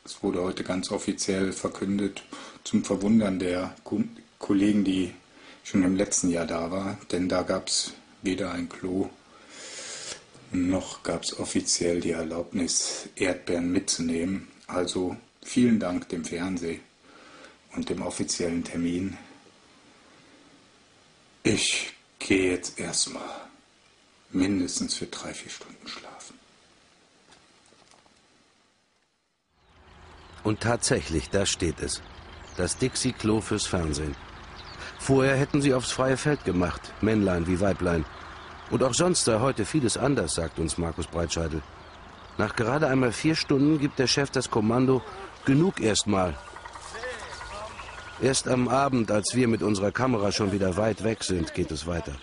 Es wurde heute ganz offiziell verkündet, zum Verwundern der Kollegen, die schon im letzten Jahr da waren, denn da gab es weder ein Klo, noch gab es offiziell die Erlaubnis, Erdbeeren mitzunehmen. Also vielen Dank dem Fernsehen und dem offiziellen Termin. Ich gehe jetzt erstmal mindestens für drei, vier Stunden schlafen. Und tatsächlich, da steht es. Das Dixie-Klo fürs Fernsehen. Vorher hätten sie aufs freie Feld gemacht, Männlein wie Weiblein. Und auch sonst sei heute vieles anders, sagt uns Markus Breitscheidel. Nach gerade einmal vier Stunden gibt der Chef das Kommando, genug erstmal. Erst am Abend, als wir mit unserer Kamera schon wieder weit weg sind, geht es weiter.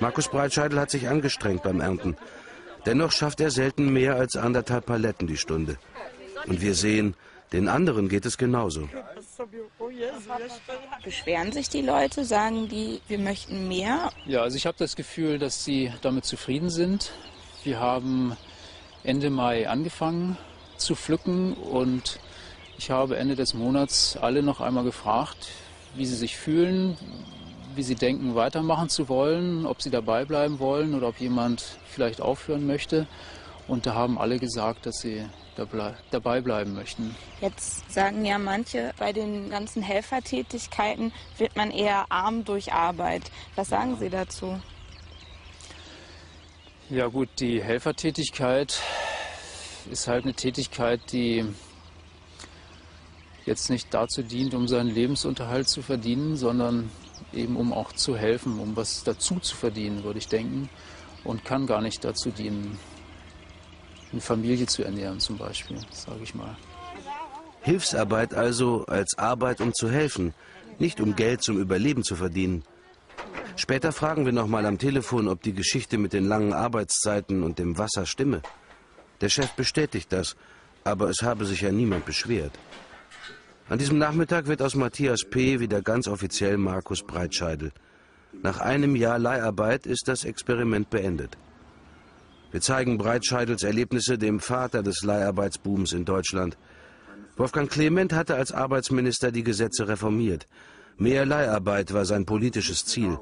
Markus Breitscheidel hat sich angestrengt beim Ernten. Dennoch schafft er selten mehr als anderthalb Paletten die Stunde. Und wir sehen, den anderen geht es genauso. Beschweren sich die Leute, sagen die, wir möchten mehr? Ja, also ich habe das Gefühl, dass sie damit zufrieden sind. Wir haben Ende Mai angefangen zu pflücken und ich habe Ende des Monats alle noch einmal gefragt, wie sie sich fühlen, wie sie denken, weitermachen zu wollen, ob sie dabei bleiben wollen oder ob jemand vielleicht aufhören möchte. Und da haben alle gesagt, dass sie dabei bleiben möchten. Jetzt sagen ja manche, bei den ganzen Helfertätigkeiten wird man eher arm durch Arbeit. Was sagen Sie dazu? Ja gut, die Helfertätigkeit ist halt eine Tätigkeit, die jetzt nicht dazu dient, um seinen Lebensunterhalt zu verdienen, sondern eben um auch zu helfen, um was dazu zu verdienen, würde ich denken. Und kann gar nicht dazu dienen, eine Familie zu ernähren zum Beispiel, sage ich mal. Hilfsarbeit also als Arbeit, um zu helfen, nicht um Geld zum Überleben zu verdienen. Später fragen wir nochmal am Telefon, ob die Geschichte mit den langen Arbeitszeiten und dem Wasser stimme. Der Chef bestätigt das, aber es habe sich ja niemand beschwert. An diesem Nachmittag wird aus Matthias P. wieder ganz offiziell Markus Breitscheidel. Nach einem Jahr Leiharbeit ist das Experiment beendet. Wir zeigen Breitscheidels Erlebnisse dem Vater des Leiharbeitsbooms in Deutschland. Wolfgang Clement hatte als Arbeitsminister die Gesetze reformiert. Mehr Leiharbeit war sein politisches Ziel.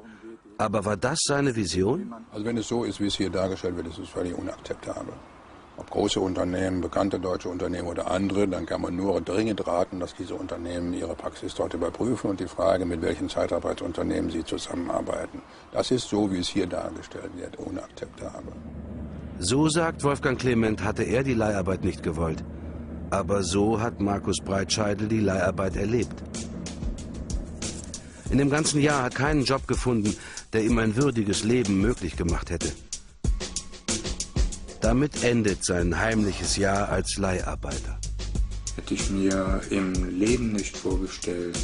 Aber war das seine Vision? Also wenn es so ist, wie es hier dargestellt wird, ist es völlig unakzeptabel ob große Unternehmen, bekannte deutsche Unternehmen oder andere, dann kann man nur dringend raten, dass diese Unternehmen ihre Praxis dort überprüfen und die Frage, mit welchen Zeitarbeitsunternehmen sie zusammenarbeiten. Das ist so, wie es hier dargestellt wird, unakzeptabel. So sagt Wolfgang Clement, hatte er die Leiharbeit nicht gewollt. Aber so hat Markus Breitscheidel die Leiharbeit erlebt. In dem ganzen Jahr hat keinen Job gefunden, der ihm ein würdiges Leben möglich gemacht hätte. Damit endet sein heimliches Jahr als Leiharbeiter. Hätte ich mir im Leben nicht vorgestellt,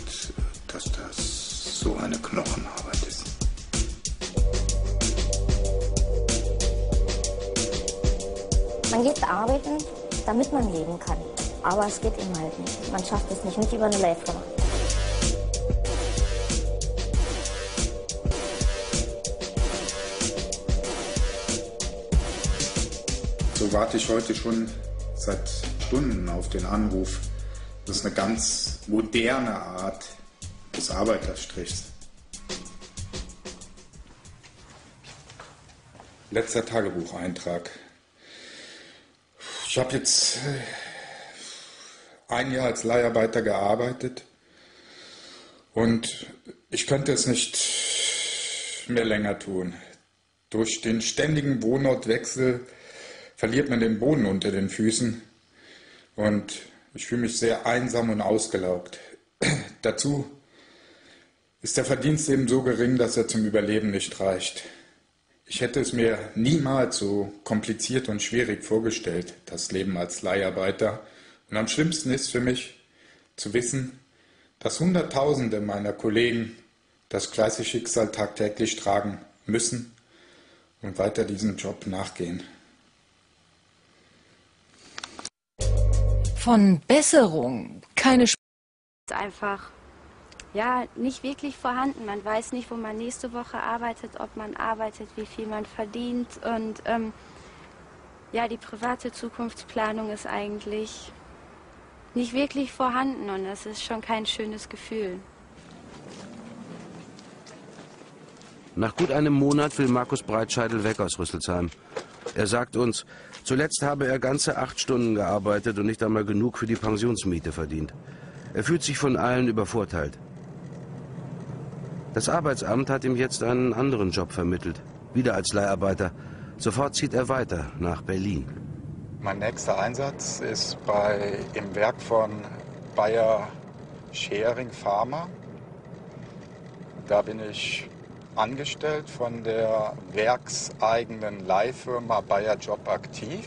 dass das so eine Knochenarbeit ist. Man geht arbeiten, damit man leben kann. Aber es geht eben halt nicht. Man schafft es nicht, nicht über eine Leihfirma. Warte ich heute schon seit Stunden auf den Anruf. Das ist eine ganz moderne Art des Arbeiterstrichs. Letzter Tagebucheintrag. Ich habe jetzt äh, ein Jahr als Leiharbeiter gearbeitet und ich könnte es nicht mehr länger tun. Durch den ständigen Wohnortwechsel verliert man den Boden unter den Füßen und ich fühle mich sehr einsam und ausgelaugt. Dazu ist der Verdienst eben so gering, dass er zum Überleben nicht reicht. Ich hätte es mir niemals so kompliziert und schwierig vorgestellt, das Leben als Leiharbeiter. Und am schlimmsten ist für mich zu wissen, dass Hunderttausende meiner Kollegen das gleiche Schicksal tagtäglich tragen müssen und weiter diesem Job nachgehen. Von Besserung keine Sp ist einfach ja nicht wirklich vorhanden. Man weiß nicht, wo man nächste Woche arbeitet, ob man arbeitet, wie viel man verdient und ähm, ja, die private Zukunftsplanung ist eigentlich nicht wirklich vorhanden und das ist schon kein schönes Gefühl. Nach gut einem Monat will Markus Breitscheidel weg aus Rüsselsheim. Er sagt uns, zuletzt habe er ganze acht Stunden gearbeitet und nicht einmal genug für die Pensionsmiete verdient. Er fühlt sich von allen übervorteilt. Das Arbeitsamt hat ihm jetzt einen anderen Job vermittelt, wieder als Leiharbeiter. Sofort zieht er weiter nach Berlin. Mein nächster Einsatz ist bei, im Werk von Bayer Schering Pharma. Da bin ich angestellt von der werkseigenen Leihfirma Bayer Job Aktiv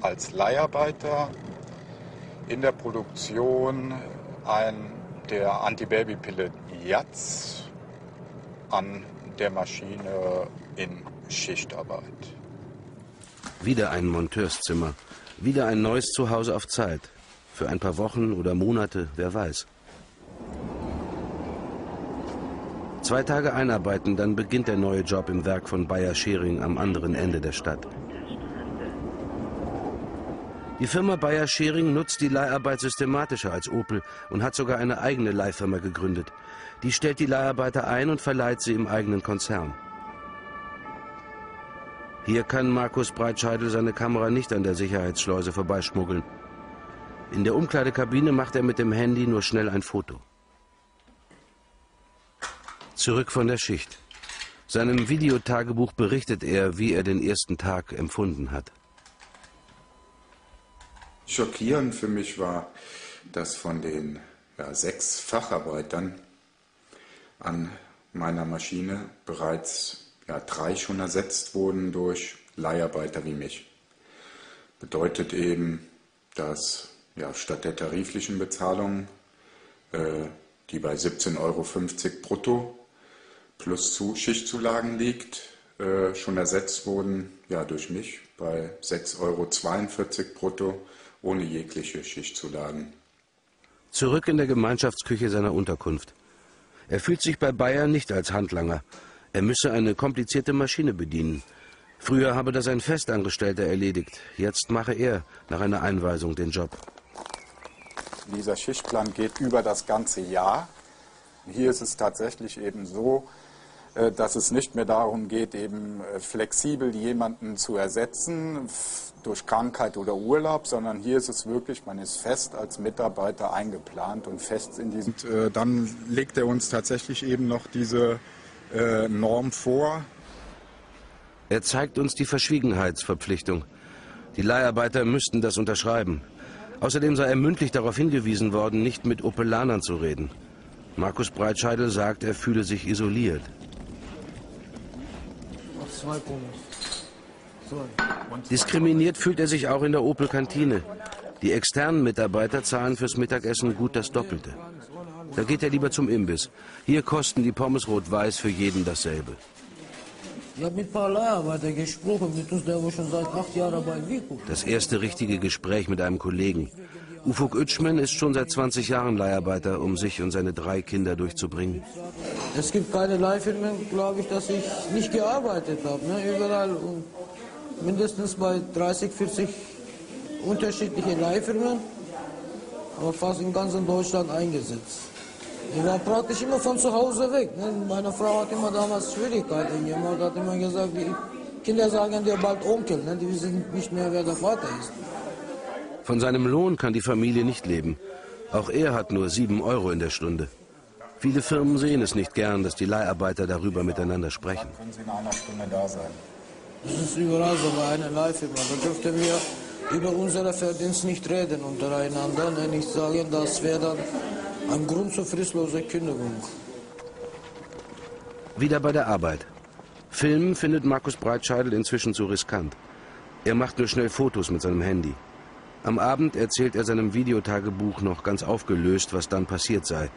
als Leiharbeiter in der Produktion ein, der Antibabypille Jatz an der Maschine in Schichtarbeit. Wieder ein Monteurszimmer, wieder ein neues Zuhause auf Zeit. Für ein paar Wochen oder Monate, wer weiß. Zwei Tage einarbeiten, dann beginnt der neue Job im Werk von Bayer Schering am anderen Ende der Stadt. Die Firma Bayer Schering nutzt die Leiharbeit systematischer als Opel und hat sogar eine eigene Leihfirma gegründet. Die stellt die Leiharbeiter ein und verleiht sie im eigenen Konzern. Hier kann Markus Breitscheidel seine Kamera nicht an der Sicherheitsschleuse vorbeischmuggeln. In der Umkleidekabine macht er mit dem Handy nur schnell ein Foto. Zurück von der Schicht. Seinem Videotagebuch berichtet er, wie er den ersten Tag empfunden hat. Schockierend für mich war, dass von den ja, sechs Facharbeitern an meiner Maschine bereits ja, drei schon ersetzt wurden durch Leiharbeiter wie mich. Bedeutet eben, dass ja, statt der tariflichen Bezahlung, äh, die bei 17,50 Euro brutto plus zu Schichtzulagen liegt, äh, schon ersetzt wurden ja, durch mich bei 6,42 Euro brutto ohne jegliche Schichtzulagen. Zurück in der Gemeinschaftsküche seiner Unterkunft. Er fühlt sich bei Bayer nicht als Handlanger. Er müsse eine komplizierte Maschine bedienen. Früher habe das ein Festangestellter erledigt. Jetzt mache er nach einer Einweisung den Job. Dieser Schichtplan geht über das ganze Jahr. Hier ist es tatsächlich eben so, dass es nicht mehr darum geht, eben äh, flexibel jemanden zu ersetzen durch Krankheit oder Urlaub, sondern hier ist es wirklich, man ist fest als Mitarbeiter eingeplant und fest in diesem. Und, äh, dann legt er uns tatsächlich eben noch diese äh, Norm vor. Er zeigt uns die Verschwiegenheitsverpflichtung. Die Leiharbeiter müssten das unterschreiben. Außerdem sei er mündlich darauf hingewiesen worden, nicht mit Opelanern zu reden. Markus Breitscheidel sagt, er fühle sich isoliert. Diskriminiert fühlt er sich auch in der Opel-Kantine. Die externen Mitarbeiter zahlen fürs Mittagessen gut das Doppelte. Da geht er lieber zum Imbiss. Hier kosten die Pommes rot-weiß für jeden dasselbe. Ich habe mit ein paar Leiharbeitern gesprochen, mit uns, der schon seit acht Jahren bei Vico. Das erste richtige Gespräch mit einem Kollegen. Ufuk Ütschmen ist schon seit 20 Jahren Leiharbeiter, um sich und seine drei Kinder durchzubringen. Es gibt keine Leihfirmen, glaube ich, dass ich nicht gearbeitet habe. Ne? Überall mindestens bei 30, 40 unterschiedliche Leihfirmen, aber fast in ganz Deutschland eingesetzt. Ich war praktisch immer von zu Hause weg. Ne? Meine Frau hat immer damals Schwierigkeiten gemacht, hat immer gesagt, die Kinder sagen dir bald Onkel, ne? die wissen nicht mehr, wer der Vater ist. Von seinem Lohn kann die Familie nicht leben. Auch er hat nur sieben Euro in der Stunde. Viele Firmen sehen es nicht gern, dass die Leiharbeiter darüber miteinander sprechen. Können Sie in einer Stunde da sein? Das ist überall so bei einer Leihfirma. Da dürften wir über unsere Verdienst nicht reden untereinander. Ne? Nicht sagen, das wäre dann ein Grund zur fristlosen Kündigung. Wieder bei der Arbeit. Filmen findet Markus Breitscheidel inzwischen zu riskant. Er macht nur schnell Fotos mit seinem Handy. Am Abend erzählt er seinem Videotagebuch noch ganz aufgelöst, was dann passiert sei.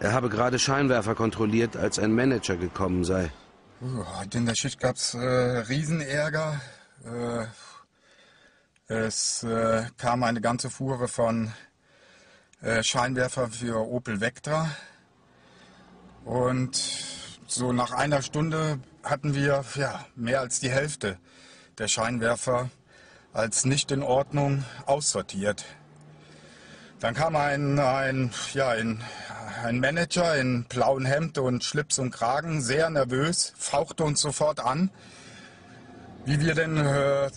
Er habe gerade Scheinwerfer kontrolliert, als ein Manager gekommen sei. in der Schicht gab es äh, Riesenärger. Äh, es äh, kam eine ganze Fuhre von äh, Scheinwerfer für Opel Vectra. Und so nach einer Stunde hatten wir ja, mehr als die Hälfte der Scheinwerfer als nicht in Ordnung aussortiert. Dann kam ein, ein, ja, ein, ein Manager in blauem Hemd und Schlips und Kragen, sehr nervös, fauchte uns sofort an, wie wir denn, äh,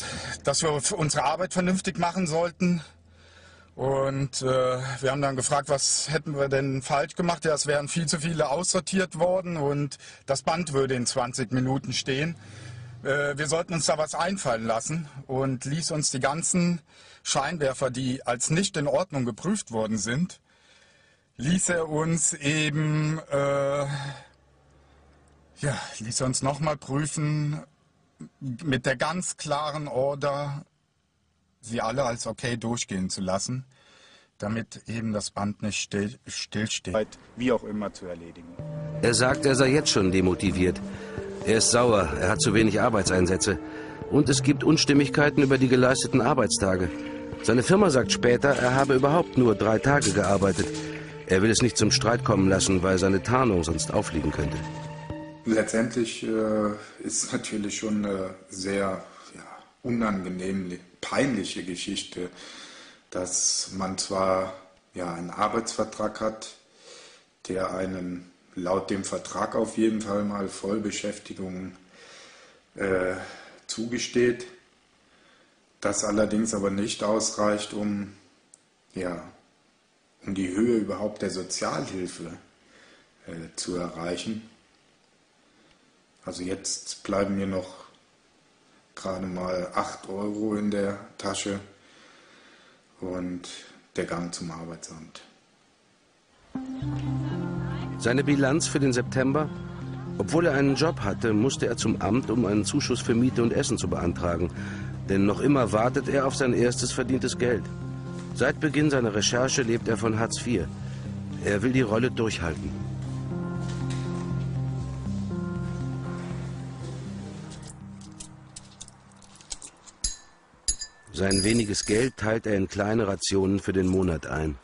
dass wir unsere Arbeit vernünftig machen sollten. Und äh, wir haben dann gefragt, was hätten wir denn falsch gemacht? Ja, es wären viel zu viele aussortiert worden und das Band würde in 20 Minuten stehen. Äh, wir sollten uns da was einfallen lassen und ließ uns die ganzen Scheinwerfer, die als nicht in Ordnung geprüft worden sind, ließ er uns eben, äh, ja, ließ er uns nochmal prüfen mit der ganz klaren Order, sie alle als okay durchgehen zu lassen, damit eben das Band nicht still, stillsteht. Wie auch immer zu erledigen. Er sagt, er sei jetzt schon demotiviert. Er ist sauer, er hat zu wenig Arbeitseinsätze. Und es gibt Unstimmigkeiten über die geleisteten Arbeitstage. Seine Firma sagt später, er habe überhaupt nur drei Tage gearbeitet. Er will es nicht zum Streit kommen lassen, weil seine Tarnung sonst aufliegen könnte. Letztendlich äh, ist natürlich schon eine sehr ja, unangenehm, peinliche Geschichte, dass man zwar ja, einen Arbeitsvertrag hat, der einen laut dem Vertrag auf jeden Fall mal Vollbeschäftigung äh, zugesteht, das allerdings aber nicht ausreicht, um, ja, um die Höhe überhaupt der Sozialhilfe äh, zu erreichen. Also jetzt bleiben mir noch gerade mal 8 Euro in der Tasche und der Gang zum Arbeitsamt. Seine Bilanz für den September? Obwohl er einen Job hatte, musste er zum Amt, um einen Zuschuss für Miete und Essen zu beantragen. Denn noch immer wartet er auf sein erstes verdientes Geld. Seit Beginn seiner Recherche lebt er von Hartz IV. Er will die Rolle durchhalten. Sein weniges Geld teilt er in kleine Rationen für den Monat ein.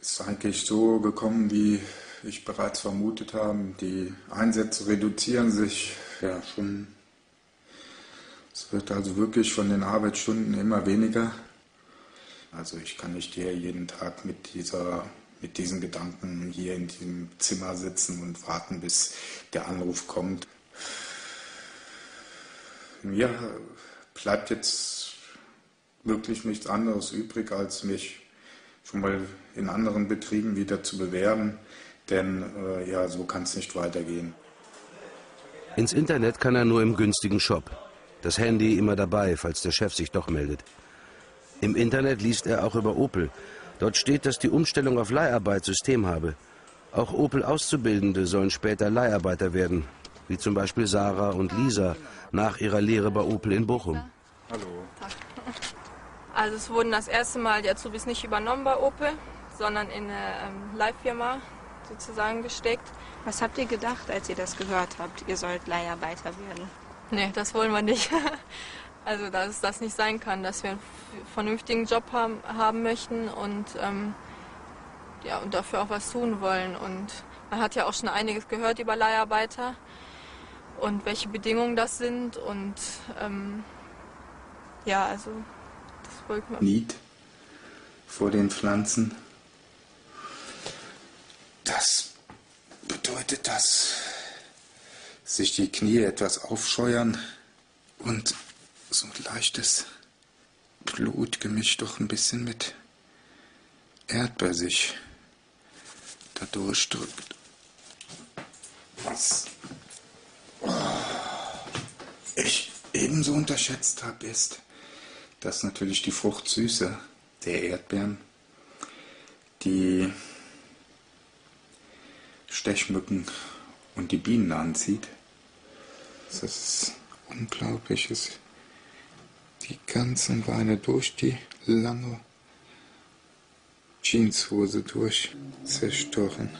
Es ist eigentlich so gekommen, wie ich bereits vermutet habe. Die Einsätze reduzieren sich ja schon. Es wird also wirklich von den Arbeitsstunden immer weniger. Also ich kann nicht hier jeden Tag mit dieser mit diesen Gedanken hier in diesem Zimmer sitzen und warten, bis der Anruf kommt. Mir bleibt jetzt wirklich nichts anderes übrig, als mich schon mal in anderen Betrieben wieder zu bewerben, denn äh, ja, so kann es nicht weitergehen. Ins Internet kann er nur im günstigen Shop. Das Handy immer dabei, falls der Chef sich doch meldet. Im Internet liest er auch über Opel. Dort steht, dass die Umstellung auf Leiharbeit System habe. Auch Opel-Auszubildende sollen später Leiharbeiter werden, wie zum Beispiel Sarah und Lisa nach ihrer Lehre bei Opel in Bochum. Hallo. Also es wurden das erste Mal die Azubis nicht übernommen bei Opel, sondern in eine ähm, Leihfirma sozusagen gesteckt. Was habt ihr gedacht, als ihr das gehört habt? Ihr sollt Leiharbeiter werden. Nee, das wollen wir nicht. Also dass das nicht sein kann, dass wir einen vernünftigen Job haben, haben möchten und, ähm, ja, und dafür auch was tun wollen. Und man hat ja auch schon einiges gehört über Leiharbeiter und welche Bedingungen das sind. Und ähm, ja, also. Lied vor den Pflanzen. Das bedeutet, dass sich die Knie etwas aufscheuern und so ein leichtes Blut gemischt doch ein bisschen mit Erdbeer sich da durchdrückt. Was ich ebenso unterschätzt habe, ist, dass natürlich die Fruchtsüße der Erdbeeren die Stechmücken und die Bienen anzieht. Das ist unglaubliches. Die ganzen Beine durch die lange Jeanshose durch zerstochen.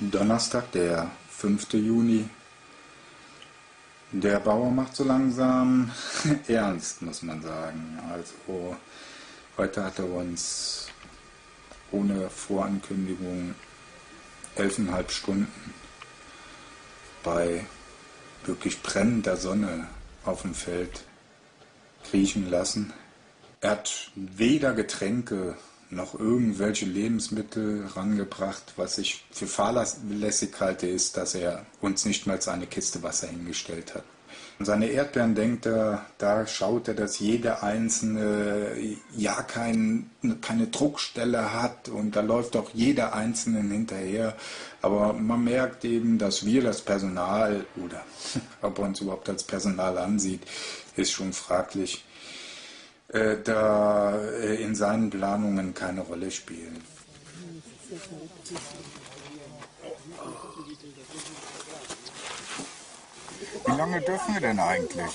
Donnerstag, der 5. Juni. Der Bauer macht so langsam ernst, muss man sagen. Also heute hat er uns ohne Vorankündigung elfeinhalb Stunden bei wirklich brennender Sonne auf dem Feld kriechen lassen. Er hat weder Getränke noch irgendwelche Lebensmittel rangebracht. Was ich für fahrlässig halte, ist, dass er uns nicht mal eine Kiste Wasser hingestellt hat. Und seine Erdbeeren denkt er, da schaut er, dass jede einzelne ja kein, keine Druckstelle hat und da läuft auch jeder einzelnen hinterher. Aber man merkt eben, dass wir das Personal oder ob er uns überhaupt als Personal ansieht, ist schon fraglich, äh, da äh, in seinen Planungen keine Rolle spielen. Wie lange dürfen wir denn eigentlich?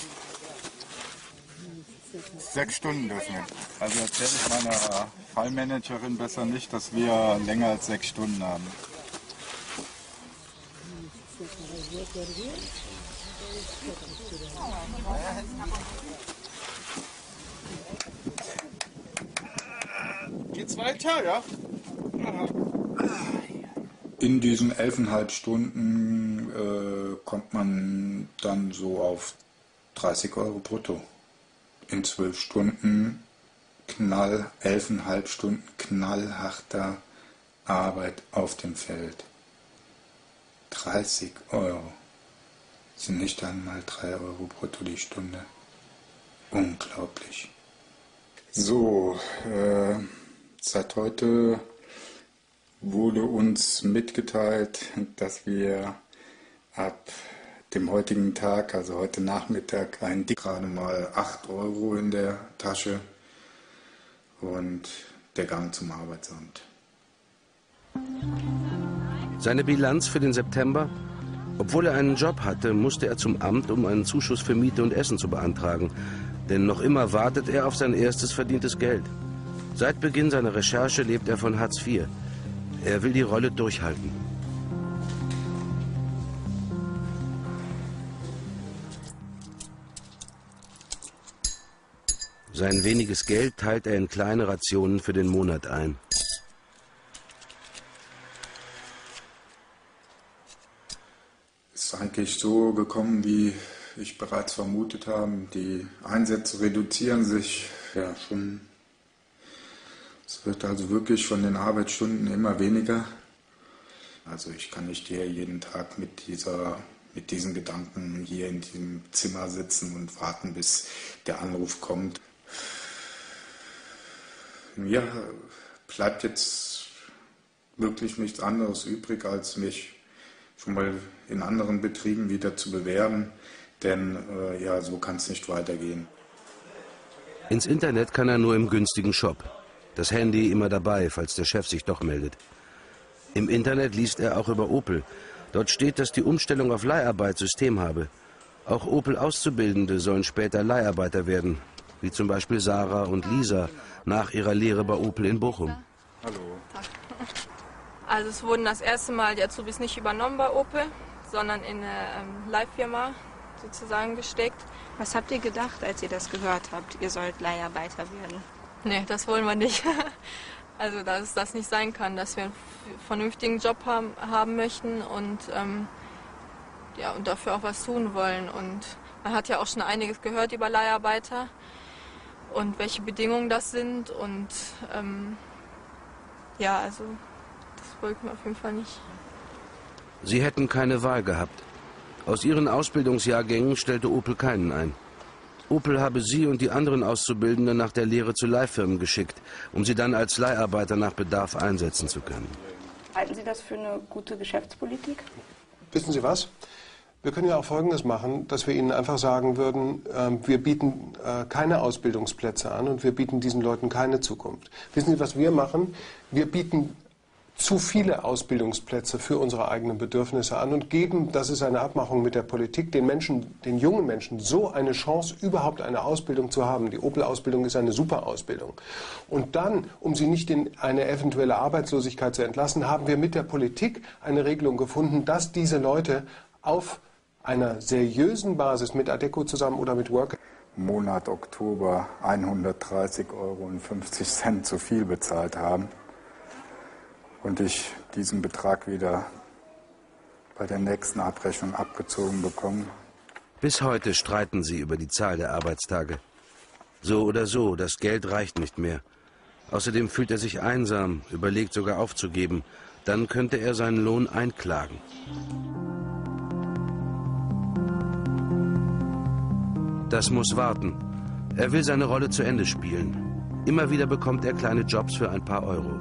Sechs Stunden dürfen wir. Also erzähle ich meiner Fallmanagerin besser nicht, dass wir länger als sechs Stunden haben. Geht's weiter, ja? In diesen elfeinhalb Stunden äh, kommt man dann so auf 30 Euro brutto. In zwölf Stunden knall, elfeinhalb Stunden knallharter Arbeit auf dem Feld. 30 Euro sind nicht einmal 3 Euro brutto die Stunde. Unglaublich. So, äh, seit heute wurde uns mitgeteilt, dass wir ab dem heutigen Tag, also heute Nachmittag, ein Dick gerade mal 8 Euro in der Tasche und der Gang zum Arbeitsamt. Seine Bilanz für den September? Obwohl er einen Job hatte, musste er zum Amt, um einen Zuschuss für Miete und Essen zu beantragen. Denn noch immer wartet er auf sein erstes verdientes Geld. Seit Beginn seiner Recherche lebt er von Hartz IV. Er will die Rolle durchhalten. Sein weniges Geld teilt er in kleine Rationen für den Monat ein. Es ist eigentlich so gekommen, wie ich bereits vermutet habe. Die Einsätze reduzieren sich ja schon. Es wird also wirklich von den Arbeitsstunden immer weniger. Also ich kann nicht hier jeden Tag mit dieser mit diesen Gedanken hier in diesem Zimmer sitzen und warten, bis der Anruf kommt. Mir bleibt jetzt wirklich nichts anderes übrig, als mich schon mal in anderen Betrieben wieder zu bewerben, denn äh, ja, so kann es nicht weitergehen. Ins Internet kann er nur im günstigen Shop. Das Handy immer dabei, falls der Chef sich doch meldet. Im Internet liest er auch über Opel. Dort steht, dass die Umstellung auf Leiharbeit System habe. Auch Opel-Auszubildende sollen später Leiharbeiter werden, wie zum Beispiel Sarah und Lisa nach ihrer Lehre bei Opel in Bochum. Hallo. Also es wurden das erste Mal die Azubis nicht übernommen bei Opel, sondern in eine ähm, Leihfirma sozusagen gesteckt. Was habt ihr gedacht, als ihr das gehört habt? Ihr sollt Leiharbeiter werden. Nee, das wollen wir nicht. Also dass das nicht sein kann, dass wir einen vernünftigen Job haben, haben möchten und, ähm, ja, und dafür auch was tun wollen. Und man hat ja auch schon einiges gehört über Leiharbeiter und welche Bedingungen das sind. Und ähm, ja, also das wollten wir auf jeden Fall nicht. Sie hätten keine Wahl gehabt. Aus ihren Ausbildungsjahrgängen stellte Opel keinen ein. Opel habe sie und die anderen Auszubildenden nach der Lehre zu Leihfirmen geschickt, um sie dann als Leiharbeiter nach Bedarf einsetzen zu können. Halten Sie das für eine gute Geschäftspolitik? Wissen Sie was? Wir können ja auch Folgendes machen, dass wir Ihnen einfach sagen würden, äh, wir bieten äh, keine Ausbildungsplätze an und wir bieten diesen Leuten keine Zukunft. Wissen Sie, was wir machen? Wir bieten zu viele Ausbildungsplätze für unsere eigenen Bedürfnisse an und geben, das ist eine Abmachung mit der Politik, den Menschen, den jungen Menschen so eine Chance, überhaupt eine Ausbildung zu haben. Die Opel-Ausbildung ist eine super Ausbildung. Und dann, um sie nicht in eine eventuelle Arbeitslosigkeit zu entlassen, haben wir mit der Politik eine Regelung gefunden, dass diese Leute auf einer seriösen Basis mit Adeco zusammen oder mit Work Monat Oktober 130,50 Euro zu viel bezahlt haben und ich diesen Betrag wieder bei der nächsten Abrechnung abgezogen bekomme. Bis heute streiten sie über die Zahl der Arbeitstage. So oder so, das Geld reicht nicht mehr. Außerdem fühlt er sich einsam, überlegt sogar aufzugeben. Dann könnte er seinen Lohn einklagen. Das muss warten. Er will seine Rolle zu Ende spielen. Immer wieder bekommt er kleine Jobs für ein paar Euro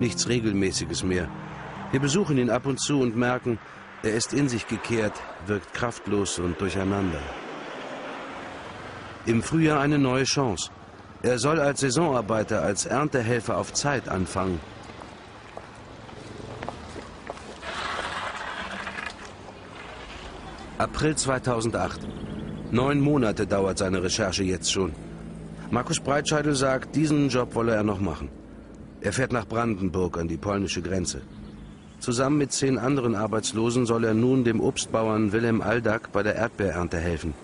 nichts Regelmäßiges mehr. Wir besuchen ihn ab und zu und merken, er ist in sich gekehrt, wirkt kraftlos und durcheinander. Im Frühjahr eine neue Chance. Er soll als Saisonarbeiter, als Erntehelfer auf Zeit anfangen. April 2008. Neun Monate dauert seine Recherche jetzt schon. Markus Breitscheidel sagt, diesen Job wolle er noch machen. Er fährt nach Brandenburg an die polnische Grenze. Zusammen mit zehn anderen Arbeitslosen soll er nun dem Obstbauern Wilhelm Aldag bei der Erdbeerernte helfen.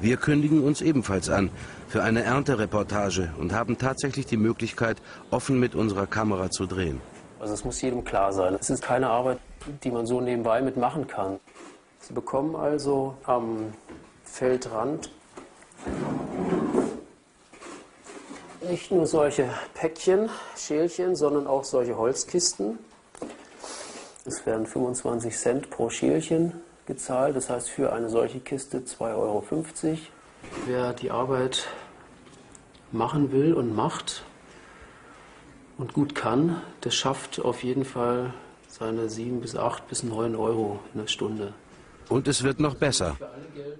Wir kündigen uns ebenfalls an für eine Erntereportage und haben tatsächlich die Möglichkeit, offen mit unserer Kamera zu drehen. Also es muss jedem klar sein. Es ist keine Arbeit, die man so nebenbei mitmachen kann. Sie bekommen also am Feldrand nicht nur solche Päckchen, Schälchen, sondern auch solche Holzkisten. Es werden 25 Cent pro Schälchen gezahlt, das heißt für eine solche Kiste 2,50 Euro. Wer die Arbeit machen will und macht und gut kann, der schafft auf jeden Fall seine 7 bis 8 bis 9 Euro in der Stunde. Und es wird noch besser.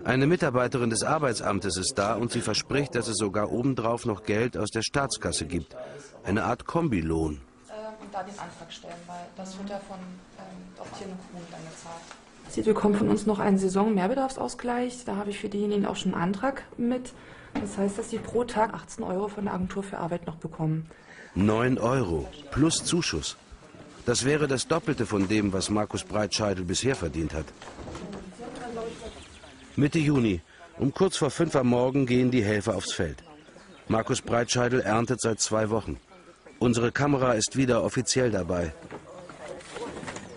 Eine Mitarbeiterin des Arbeitsamtes ist da und sie verspricht, dass es sogar obendrauf noch Geld aus der Staatskasse gibt. Eine Art Kombilohn. Äh, und da den Antrag stellen, weil das wird ja von ähm, Optieren und Kuhn dann gezahlt. Sie bekommen von uns noch einen Saison-Mehrbedarfsausgleich. Da habe ich für diejenigen auch schon einen Antrag mit. Das heißt, dass sie pro Tag 18 Euro von der Agentur für Arbeit noch bekommen. 9 Euro plus Zuschuss. Das wäre das Doppelte von dem, was Markus Breitscheidel bisher verdient hat. Mitte Juni. Um kurz vor fünf am Morgen gehen die Helfer aufs Feld. Markus Breitscheidel erntet seit zwei Wochen. Unsere Kamera ist wieder offiziell dabei.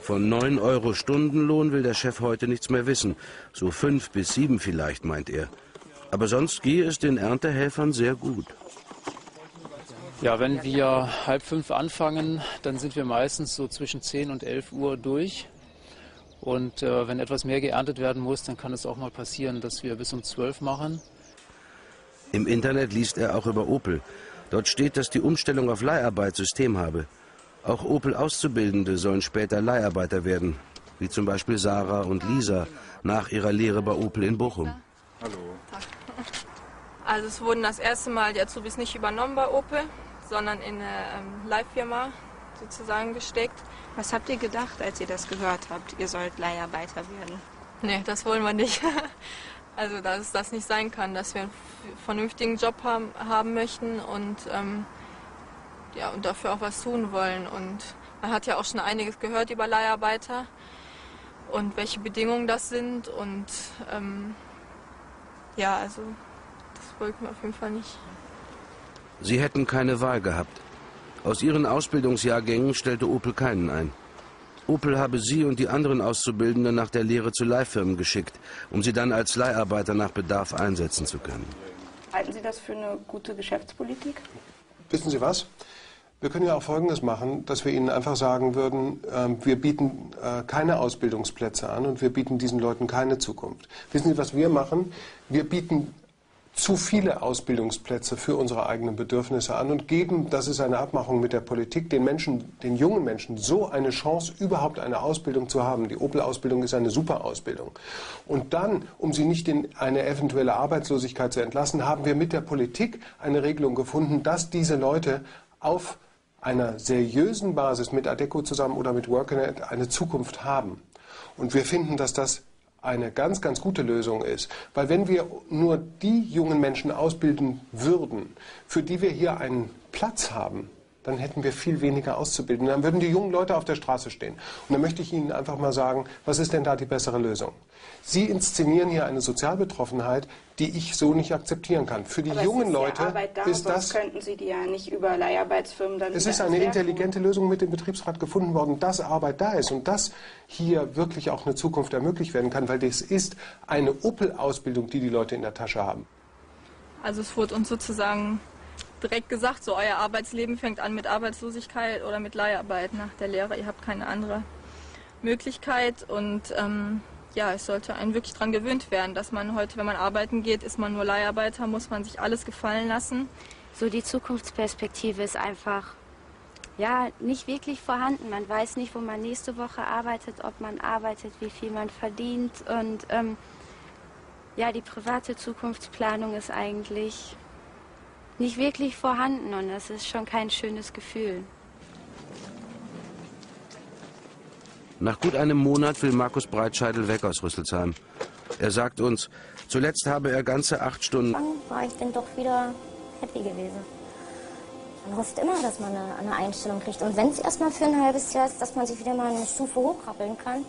Von 9 Euro Stundenlohn will der Chef heute nichts mehr wissen. So fünf bis sieben vielleicht, meint er. Aber sonst gehe es den Erntehelfern sehr gut. Ja, wenn wir halb fünf anfangen, dann sind wir meistens so zwischen 10 und 11 Uhr durch. Und äh, wenn etwas mehr geerntet werden muss, dann kann es auch mal passieren, dass wir bis um 12 machen. Im Internet liest er auch über Opel. Dort steht, dass die Umstellung auf Leiharbeit System habe. Auch Opel-Auszubildende sollen später Leiharbeiter werden, wie zum Beispiel Sarah und Lisa nach ihrer Lehre bei Opel in Bochum. Hallo. Also es wurden das erste Mal die Azubis nicht übernommen bei Opel, sondern in eine ähm, Leihfirma sozusagen gesteckt. Was habt ihr gedacht, als ihr das gehört habt? Ihr sollt Leiharbeiter werden? Nee, das wollen wir nicht. Also, dass das nicht sein kann, dass wir einen vernünftigen Job haben, haben möchten und, ähm, ja, und dafür auch was tun wollen. Und man hat ja auch schon einiges gehört über Leiharbeiter und welche Bedingungen das sind. Und ähm, ja, also das wollten wir auf jeden Fall nicht. Sie hätten keine Wahl gehabt. Aus ihren Ausbildungsjahrgängen stellte Opel keinen ein. Opel habe sie und die anderen Auszubildenden nach der Lehre zu Leihfirmen geschickt, um sie dann als Leiharbeiter nach Bedarf einsetzen zu können. Halten Sie das für eine gute Geschäftspolitik? Wissen Sie was? Wir können ja auch Folgendes machen, dass wir Ihnen einfach sagen würden, äh, wir bieten äh, keine Ausbildungsplätze an und wir bieten diesen Leuten keine Zukunft. Wissen Sie, was wir machen? Wir bieten zu viele Ausbildungsplätze für unsere eigenen Bedürfnisse an und geben, das ist eine Abmachung mit der Politik, den Menschen, den jungen Menschen so eine Chance, überhaupt eine Ausbildung zu haben. Die Opel-Ausbildung ist eine super Ausbildung. Und dann, um sie nicht in eine eventuelle Arbeitslosigkeit zu entlassen, haben wir mit der Politik eine Regelung gefunden, dass diese Leute auf einer seriösen Basis mit Adeco zusammen oder mit Workernet eine Zukunft haben. Und wir finden, dass das eine ganz, ganz gute Lösung ist. Weil wenn wir nur die jungen Menschen ausbilden würden, für die wir hier einen Platz haben, dann hätten wir viel weniger auszubilden. Dann würden die jungen Leute auf der Straße stehen. Und dann möchte ich Ihnen einfach mal sagen, was ist denn da die bessere Lösung? Sie inszenieren hier eine Sozialbetroffenheit, die ich so nicht akzeptieren kann. Für die Aber jungen ist Leute ja Arbeit da, ist das könnten Sie die ja nicht über Leiharbeitsfirmen dann es ist eine intelligente Lösung mit dem Betriebsrat gefunden worden, dass Arbeit da ist und dass hier wirklich auch eine Zukunft ermöglicht werden kann, weil das ist eine Opel-Ausbildung, die die Leute in der Tasche haben. Also es wurde uns sozusagen direkt gesagt, so euer Arbeitsleben fängt an mit Arbeitslosigkeit oder mit Leiharbeit nach der Lehre. Ihr habt keine andere Möglichkeit und ähm, ja, es sollte einen wirklich daran gewöhnt werden, dass man heute, wenn man arbeiten geht, ist man nur Leiharbeiter, muss man sich alles gefallen lassen. So die Zukunftsperspektive ist einfach ja nicht wirklich vorhanden. Man weiß nicht, wo man nächste Woche arbeitet, ob man arbeitet, wie viel man verdient und ähm, ja, die private Zukunftsplanung ist eigentlich nicht wirklich vorhanden und das ist schon kein schönes Gefühl. Nach gut einem Monat will Markus Breitscheidel weg aus Rüsselsheim. Er sagt uns, zuletzt habe er ganze acht Stunden. Dann war ich dann doch wieder happy gewesen. Man hofft immer, dass man eine, eine Einstellung kriegt. Und wenn es erstmal für ein halbes Jahr ist, dass man sich wieder mal eine Stufe hochkrabbeln kann.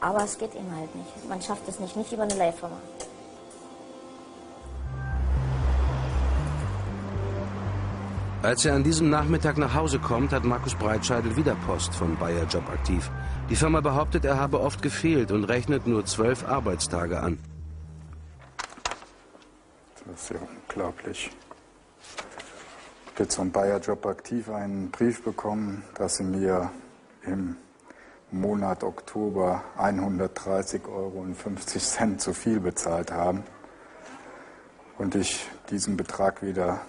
Aber es geht eben halt nicht. Man schafft es nicht, nicht über eine Leihfirma. Als er an diesem Nachmittag nach Hause kommt, hat Markus Breitscheidel wieder Post von Bayer Job aktiv. Die Firma behauptet, er habe oft gefehlt und rechnet nur zwölf Arbeitstage an. Das ist ja unglaublich. Ich habe jetzt von Bayer Job aktiv einen Brief bekommen, dass sie mir im Monat Oktober 130,50 Euro zu viel bezahlt haben und ich diesen Betrag wieder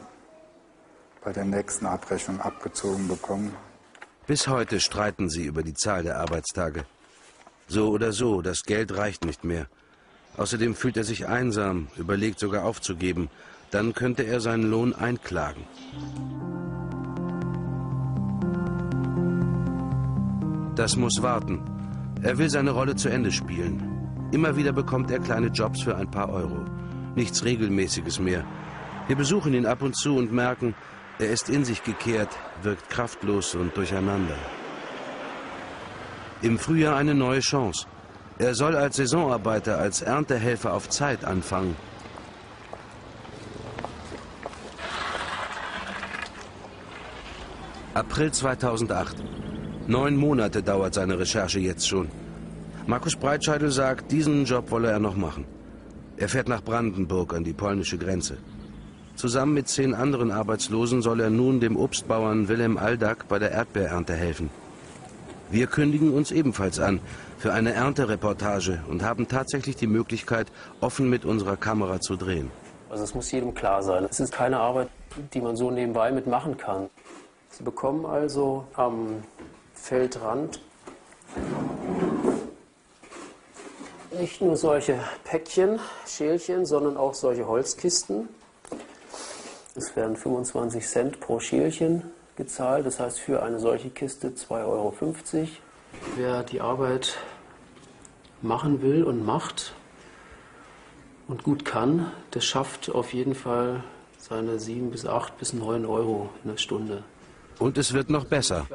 bei der nächsten Abrechnung abgezogen bekommen. Bis heute streiten sie über die Zahl der Arbeitstage. So oder so, das Geld reicht nicht mehr. Außerdem fühlt er sich einsam, überlegt sogar aufzugeben. Dann könnte er seinen Lohn einklagen. Das muss warten. Er will seine Rolle zu Ende spielen. Immer wieder bekommt er kleine Jobs für ein paar Euro. Nichts Regelmäßiges mehr. Wir besuchen ihn ab und zu und merken, er ist in sich gekehrt, wirkt kraftlos und durcheinander. Im Frühjahr eine neue Chance. Er soll als Saisonarbeiter, als Erntehelfer auf Zeit anfangen. April 2008. Neun Monate dauert seine Recherche jetzt schon. Markus Breitscheidel sagt, diesen Job wolle er noch machen. Er fährt nach Brandenburg an die polnische Grenze. Zusammen mit zehn anderen Arbeitslosen soll er nun dem Obstbauern Wilhelm Aldag bei der Erdbeerernte helfen. Wir kündigen uns ebenfalls an für eine Erntereportage und haben tatsächlich die Möglichkeit, offen mit unserer Kamera zu drehen. Also es muss jedem klar sein. Es ist keine Arbeit, die man so nebenbei mitmachen kann. Sie bekommen also am Feldrand nicht nur solche Päckchen, Schälchen, sondern auch solche Holzkisten. Es werden 25 Cent pro Schälchen gezahlt, das heißt für eine solche Kiste 2,50 Euro. Wer die Arbeit machen will und macht und gut kann, der schafft auf jeden Fall seine 7 bis 8 bis 9 Euro in der Stunde. Und es wird noch besser.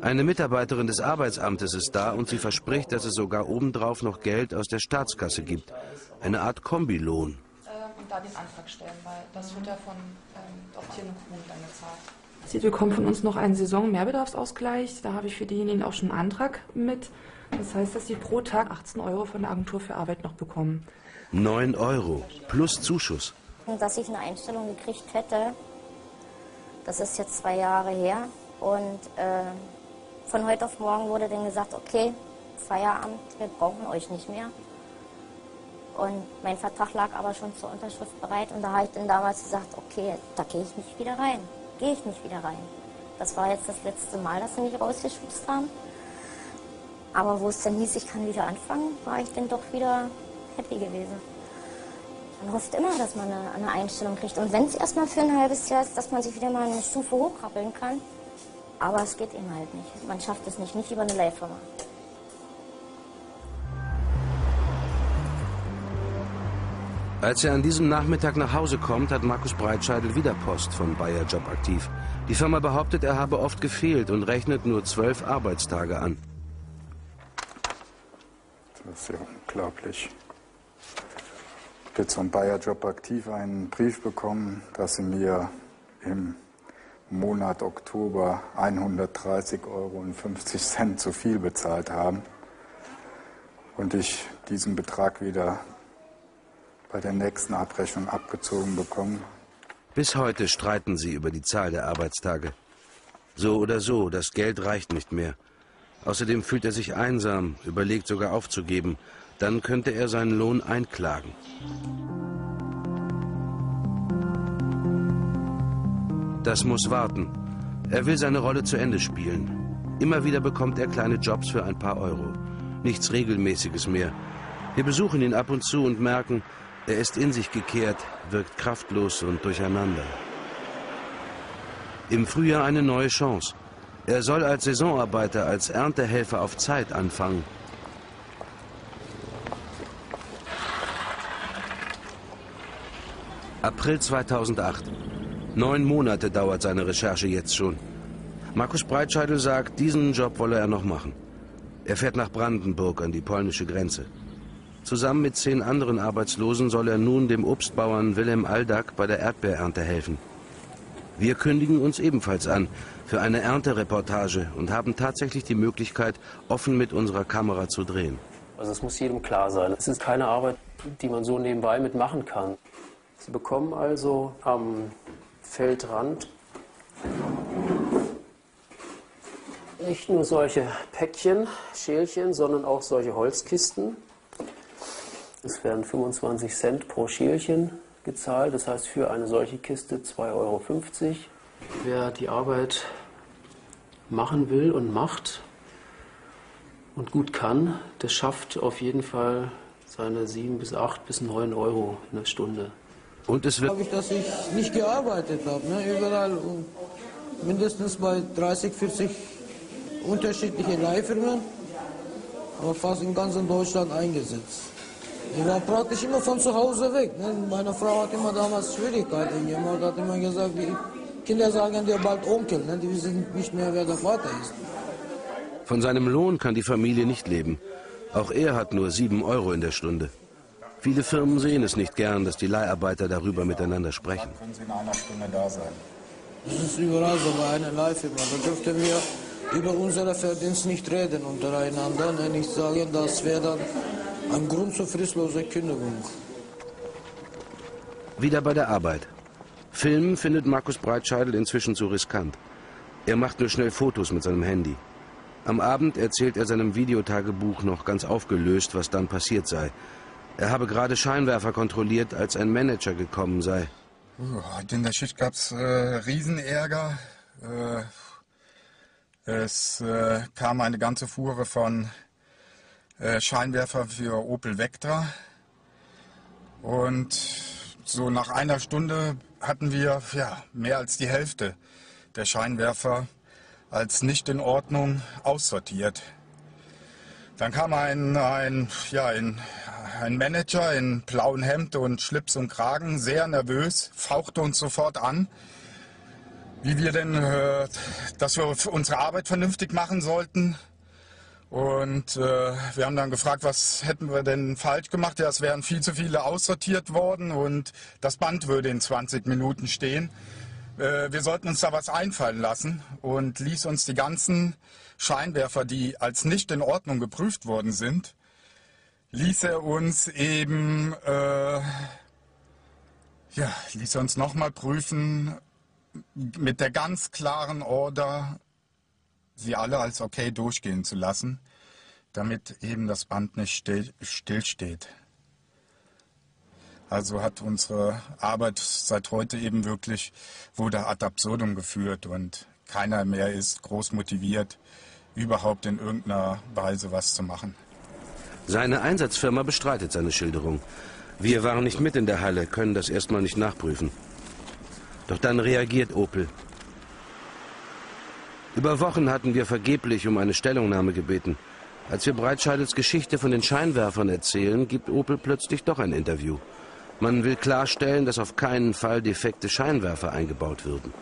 Eine Mitarbeiterin des Arbeitsamtes ist da und sie verspricht, dass es sogar obendrauf noch Geld aus der Staatskasse gibt. Eine Art Kombilohn. Da den Antrag stellen, weil das wird ja von ähm, Optieren und Kuhn dann gezahlt. Sie bekommen von uns noch einen Saison-Mehrbedarfsausgleich. Da habe ich für diejenigen auch schon einen Antrag mit. Das heißt, dass sie pro Tag 18 Euro von der Agentur für Arbeit noch bekommen. 9 Euro plus Zuschuss. Dass ich eine Einstellung gekriegt hätte, das ist jetzt zwei Jahre her. Und äh, von heute auf morgen wurde dann gesagt, okay, Feierabend, wir brauchen euch nicht mehr. Und mein Vertrag lag aber schon zur Unterschrift bereit. Und da habe ich dann damals gesagt, okay, da gehe ich nicht wieder rein. Gehe ich nicht wieder rein. Das war jetzt das letzte Mal, dass sie mich rausgeschubst haben. Aber wo es dann hieß, ich kann wieder anfangen, war ich dann doch wieder happy gewesen. Man hofft immer, dass man eine, eine Einstellung kriegt. Und wenn es erstmal für ein halbes Jahr ist, dass man sich wieder mal eine Stufe hochkrabbeln kann. Aber es geht eben halt nicht. Man schafft es nicht, nicht über eine Leihfirma. Als er an diesem Nachmittag nach Hause kommt, hat Markus Breitscheidel wieder Post von Bayer Job aktiv. Die Firma behauptet, er habe oft gefehlt und rechnet nur zwölf Arbeitstage an. Das ist ja unglaublich jetzt vom Bayer Job aktiv einen Brief bekommen, dass sie mir im Monat Oktober 130,50 Euro zu viel bezahlt haben und ich diesen Betrag wieder bei der nächsten Abrechnung abgezogen bekomme. Bis heute streiten sie über die Zahl der Arbeitstage. So oder so, das Geld reicht nicht mehr. Außerdem fühlt er sich einsam, überlegt sogar aufzugeben. Dann könnte er seinen Lohn einklagen. Das muss warten. Er will seine Rolle zu Ende spielen. Immer wieder bekommt er kleine Jobs für ein paar Euro. Nichts Regelmäßiges mehr. Wir besuchen ihn ab und zu und merken, er ist in sich gekehrt, wirkt kraftlos und durcheinander. Im Frühjahr eine neue Chance. Er soll als Saisonarbeiter, als Erntehelfer auf Zeit anfangen. April 2008. Neun Monate dauert seine Recherche jetzt schon. Markus Breitscheidel sagt, diesen Job wolle er noch machen. Er fährt nach Brandenburg an die polnische Grenze. Zusammen mit zehn anderen Arbeitslosen soll er nun dem Obstbauern Wilhelm Aldag bei der Erdbeerernte helfen. Wir kündigen uns ebenfalls an für eine Erntereportage und haben tatsächlich die Möglichkeit, offen mit unserer Kamera zu drehen. Also es muss jedem klar sein. Es ist keine Arbeit, die man so nebenbei mitmachen kann. Sie bekommen also am Feldrand nicht nur solche Päckchen, Schälchen, sondern auch solche Holzkisten. Es werden 25 Cent pro Schälchen gezahlt, das heißt für eine solche Kiste 2,50 Euro. Wer die Arbeit machen will und macht und gut kann, der schafft auf jeden Fall seine 7 bis 8 bis 9 Euro in der Stunde. Und es wird. Glaube ich, dass ich nicht gearbeitet habe. Ne? Überall mindestens bei 30, 40 unterschiedliche Leihfirmen, aber fast in ganz Deutschland eingesetzt. War praktisch immer von zu Hause weg. Ne? Meine Frau hat immer damals Schwierigkeiten gemacht, hat immer gesagt, die Kinder sagen dir bald Onkel, ne? die wissen nicht mehr, wer der Vater ist. Von seinem Lohn kann die Familie nicht leben. Auch er hat nur 7 Euro in der Stunde. Viele Firmen sehen es nicht gern, dass die Leiharbeiter darüber miteinander sprechen. Können Sie in einer Stunde da sein? Das ist überall so bei einer Leihfirma. Da dürften wir über unsere Verdienst nicht reden untereinander, ne? nicht sagen, das wäre dann ein Grund zur fristlosen Kündigung. Wieder bei der Arbeit. Filmen findet Markus Breitscheidel inzwischen zu riskant. Er macht nur schnell Fotos mit seinem Handy. Am Abend erzählt er seinem Videotagebuch noch ganz aufgelöst, was dann passiert sei. Er habe gerade Scheinwerfer kontrolliert, als ein Manager gekommen sei. Heute in der Schicht gab es äh, Riesenärger. Äh, es äh, kam eine ganze Fuhre von äh, Scheinwerfer für Opel Vectra. Und so nach einer Stunde hatten wir ja, mehr als die Hälfte der Scheinwerfer als nicht in Ordnung aussortiert. Dann kam ein, ein, ja, ein, ein Manager in blauem Hemd und Schlips und Kragen, sehr nervös, fauchte uns sofort an, wie wir denn, äh, dass wir unsere Arbeit vernünftig machen sollten. Und äh, wir haben dann gefragt, was hätten wir denn falsch gemacht? Ja, es wären viel zu viele aussortiert worden und das Band würde in 20 Minuten stehen. Äh, wir sollten uns da was einfallen lassen und ließ uns die ganzen Scheinwerfer, die als nicht in Ordnung geprüft worden sind, ließ er uns eben, äh, ja, ließ er uns nochmal prüfen mit der ganz klaren Order, sie alle als okay durchgehen zu lassen, damit eben das Band nicht still, stillsteht. Also hat unsere Arbeit seit heute eben wirklich, wurde ad absurdum geführt und keiner mehr ist groß motiviert, überhaupt in irgendeiner Weise was zu machen. Seine Einsatzfirma bestreitet seine Schilderung. Wir waren nicht mit in der Halle, können das erstmal nicht nachprüfen. Doch dann reagiert Opel. Über Wochen hatten wir vergeblich um eine Stellungnahme gebeten. Als wir Breitscheidels Geschichte von den Scheinwerfern erzählen, gibt Opel plötzlich doch ein Interview. Man will klarstellen, dass auf keinen Fall defekte Scheinwerfer eingebaut würden.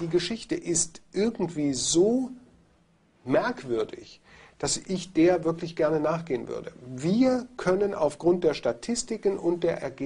Die Geschichte ist irgendwie so merkwürdig, dass ich der wirklich gerne nachgehen würde. Wir können aufgrund der Statistiken und der Ergebnisse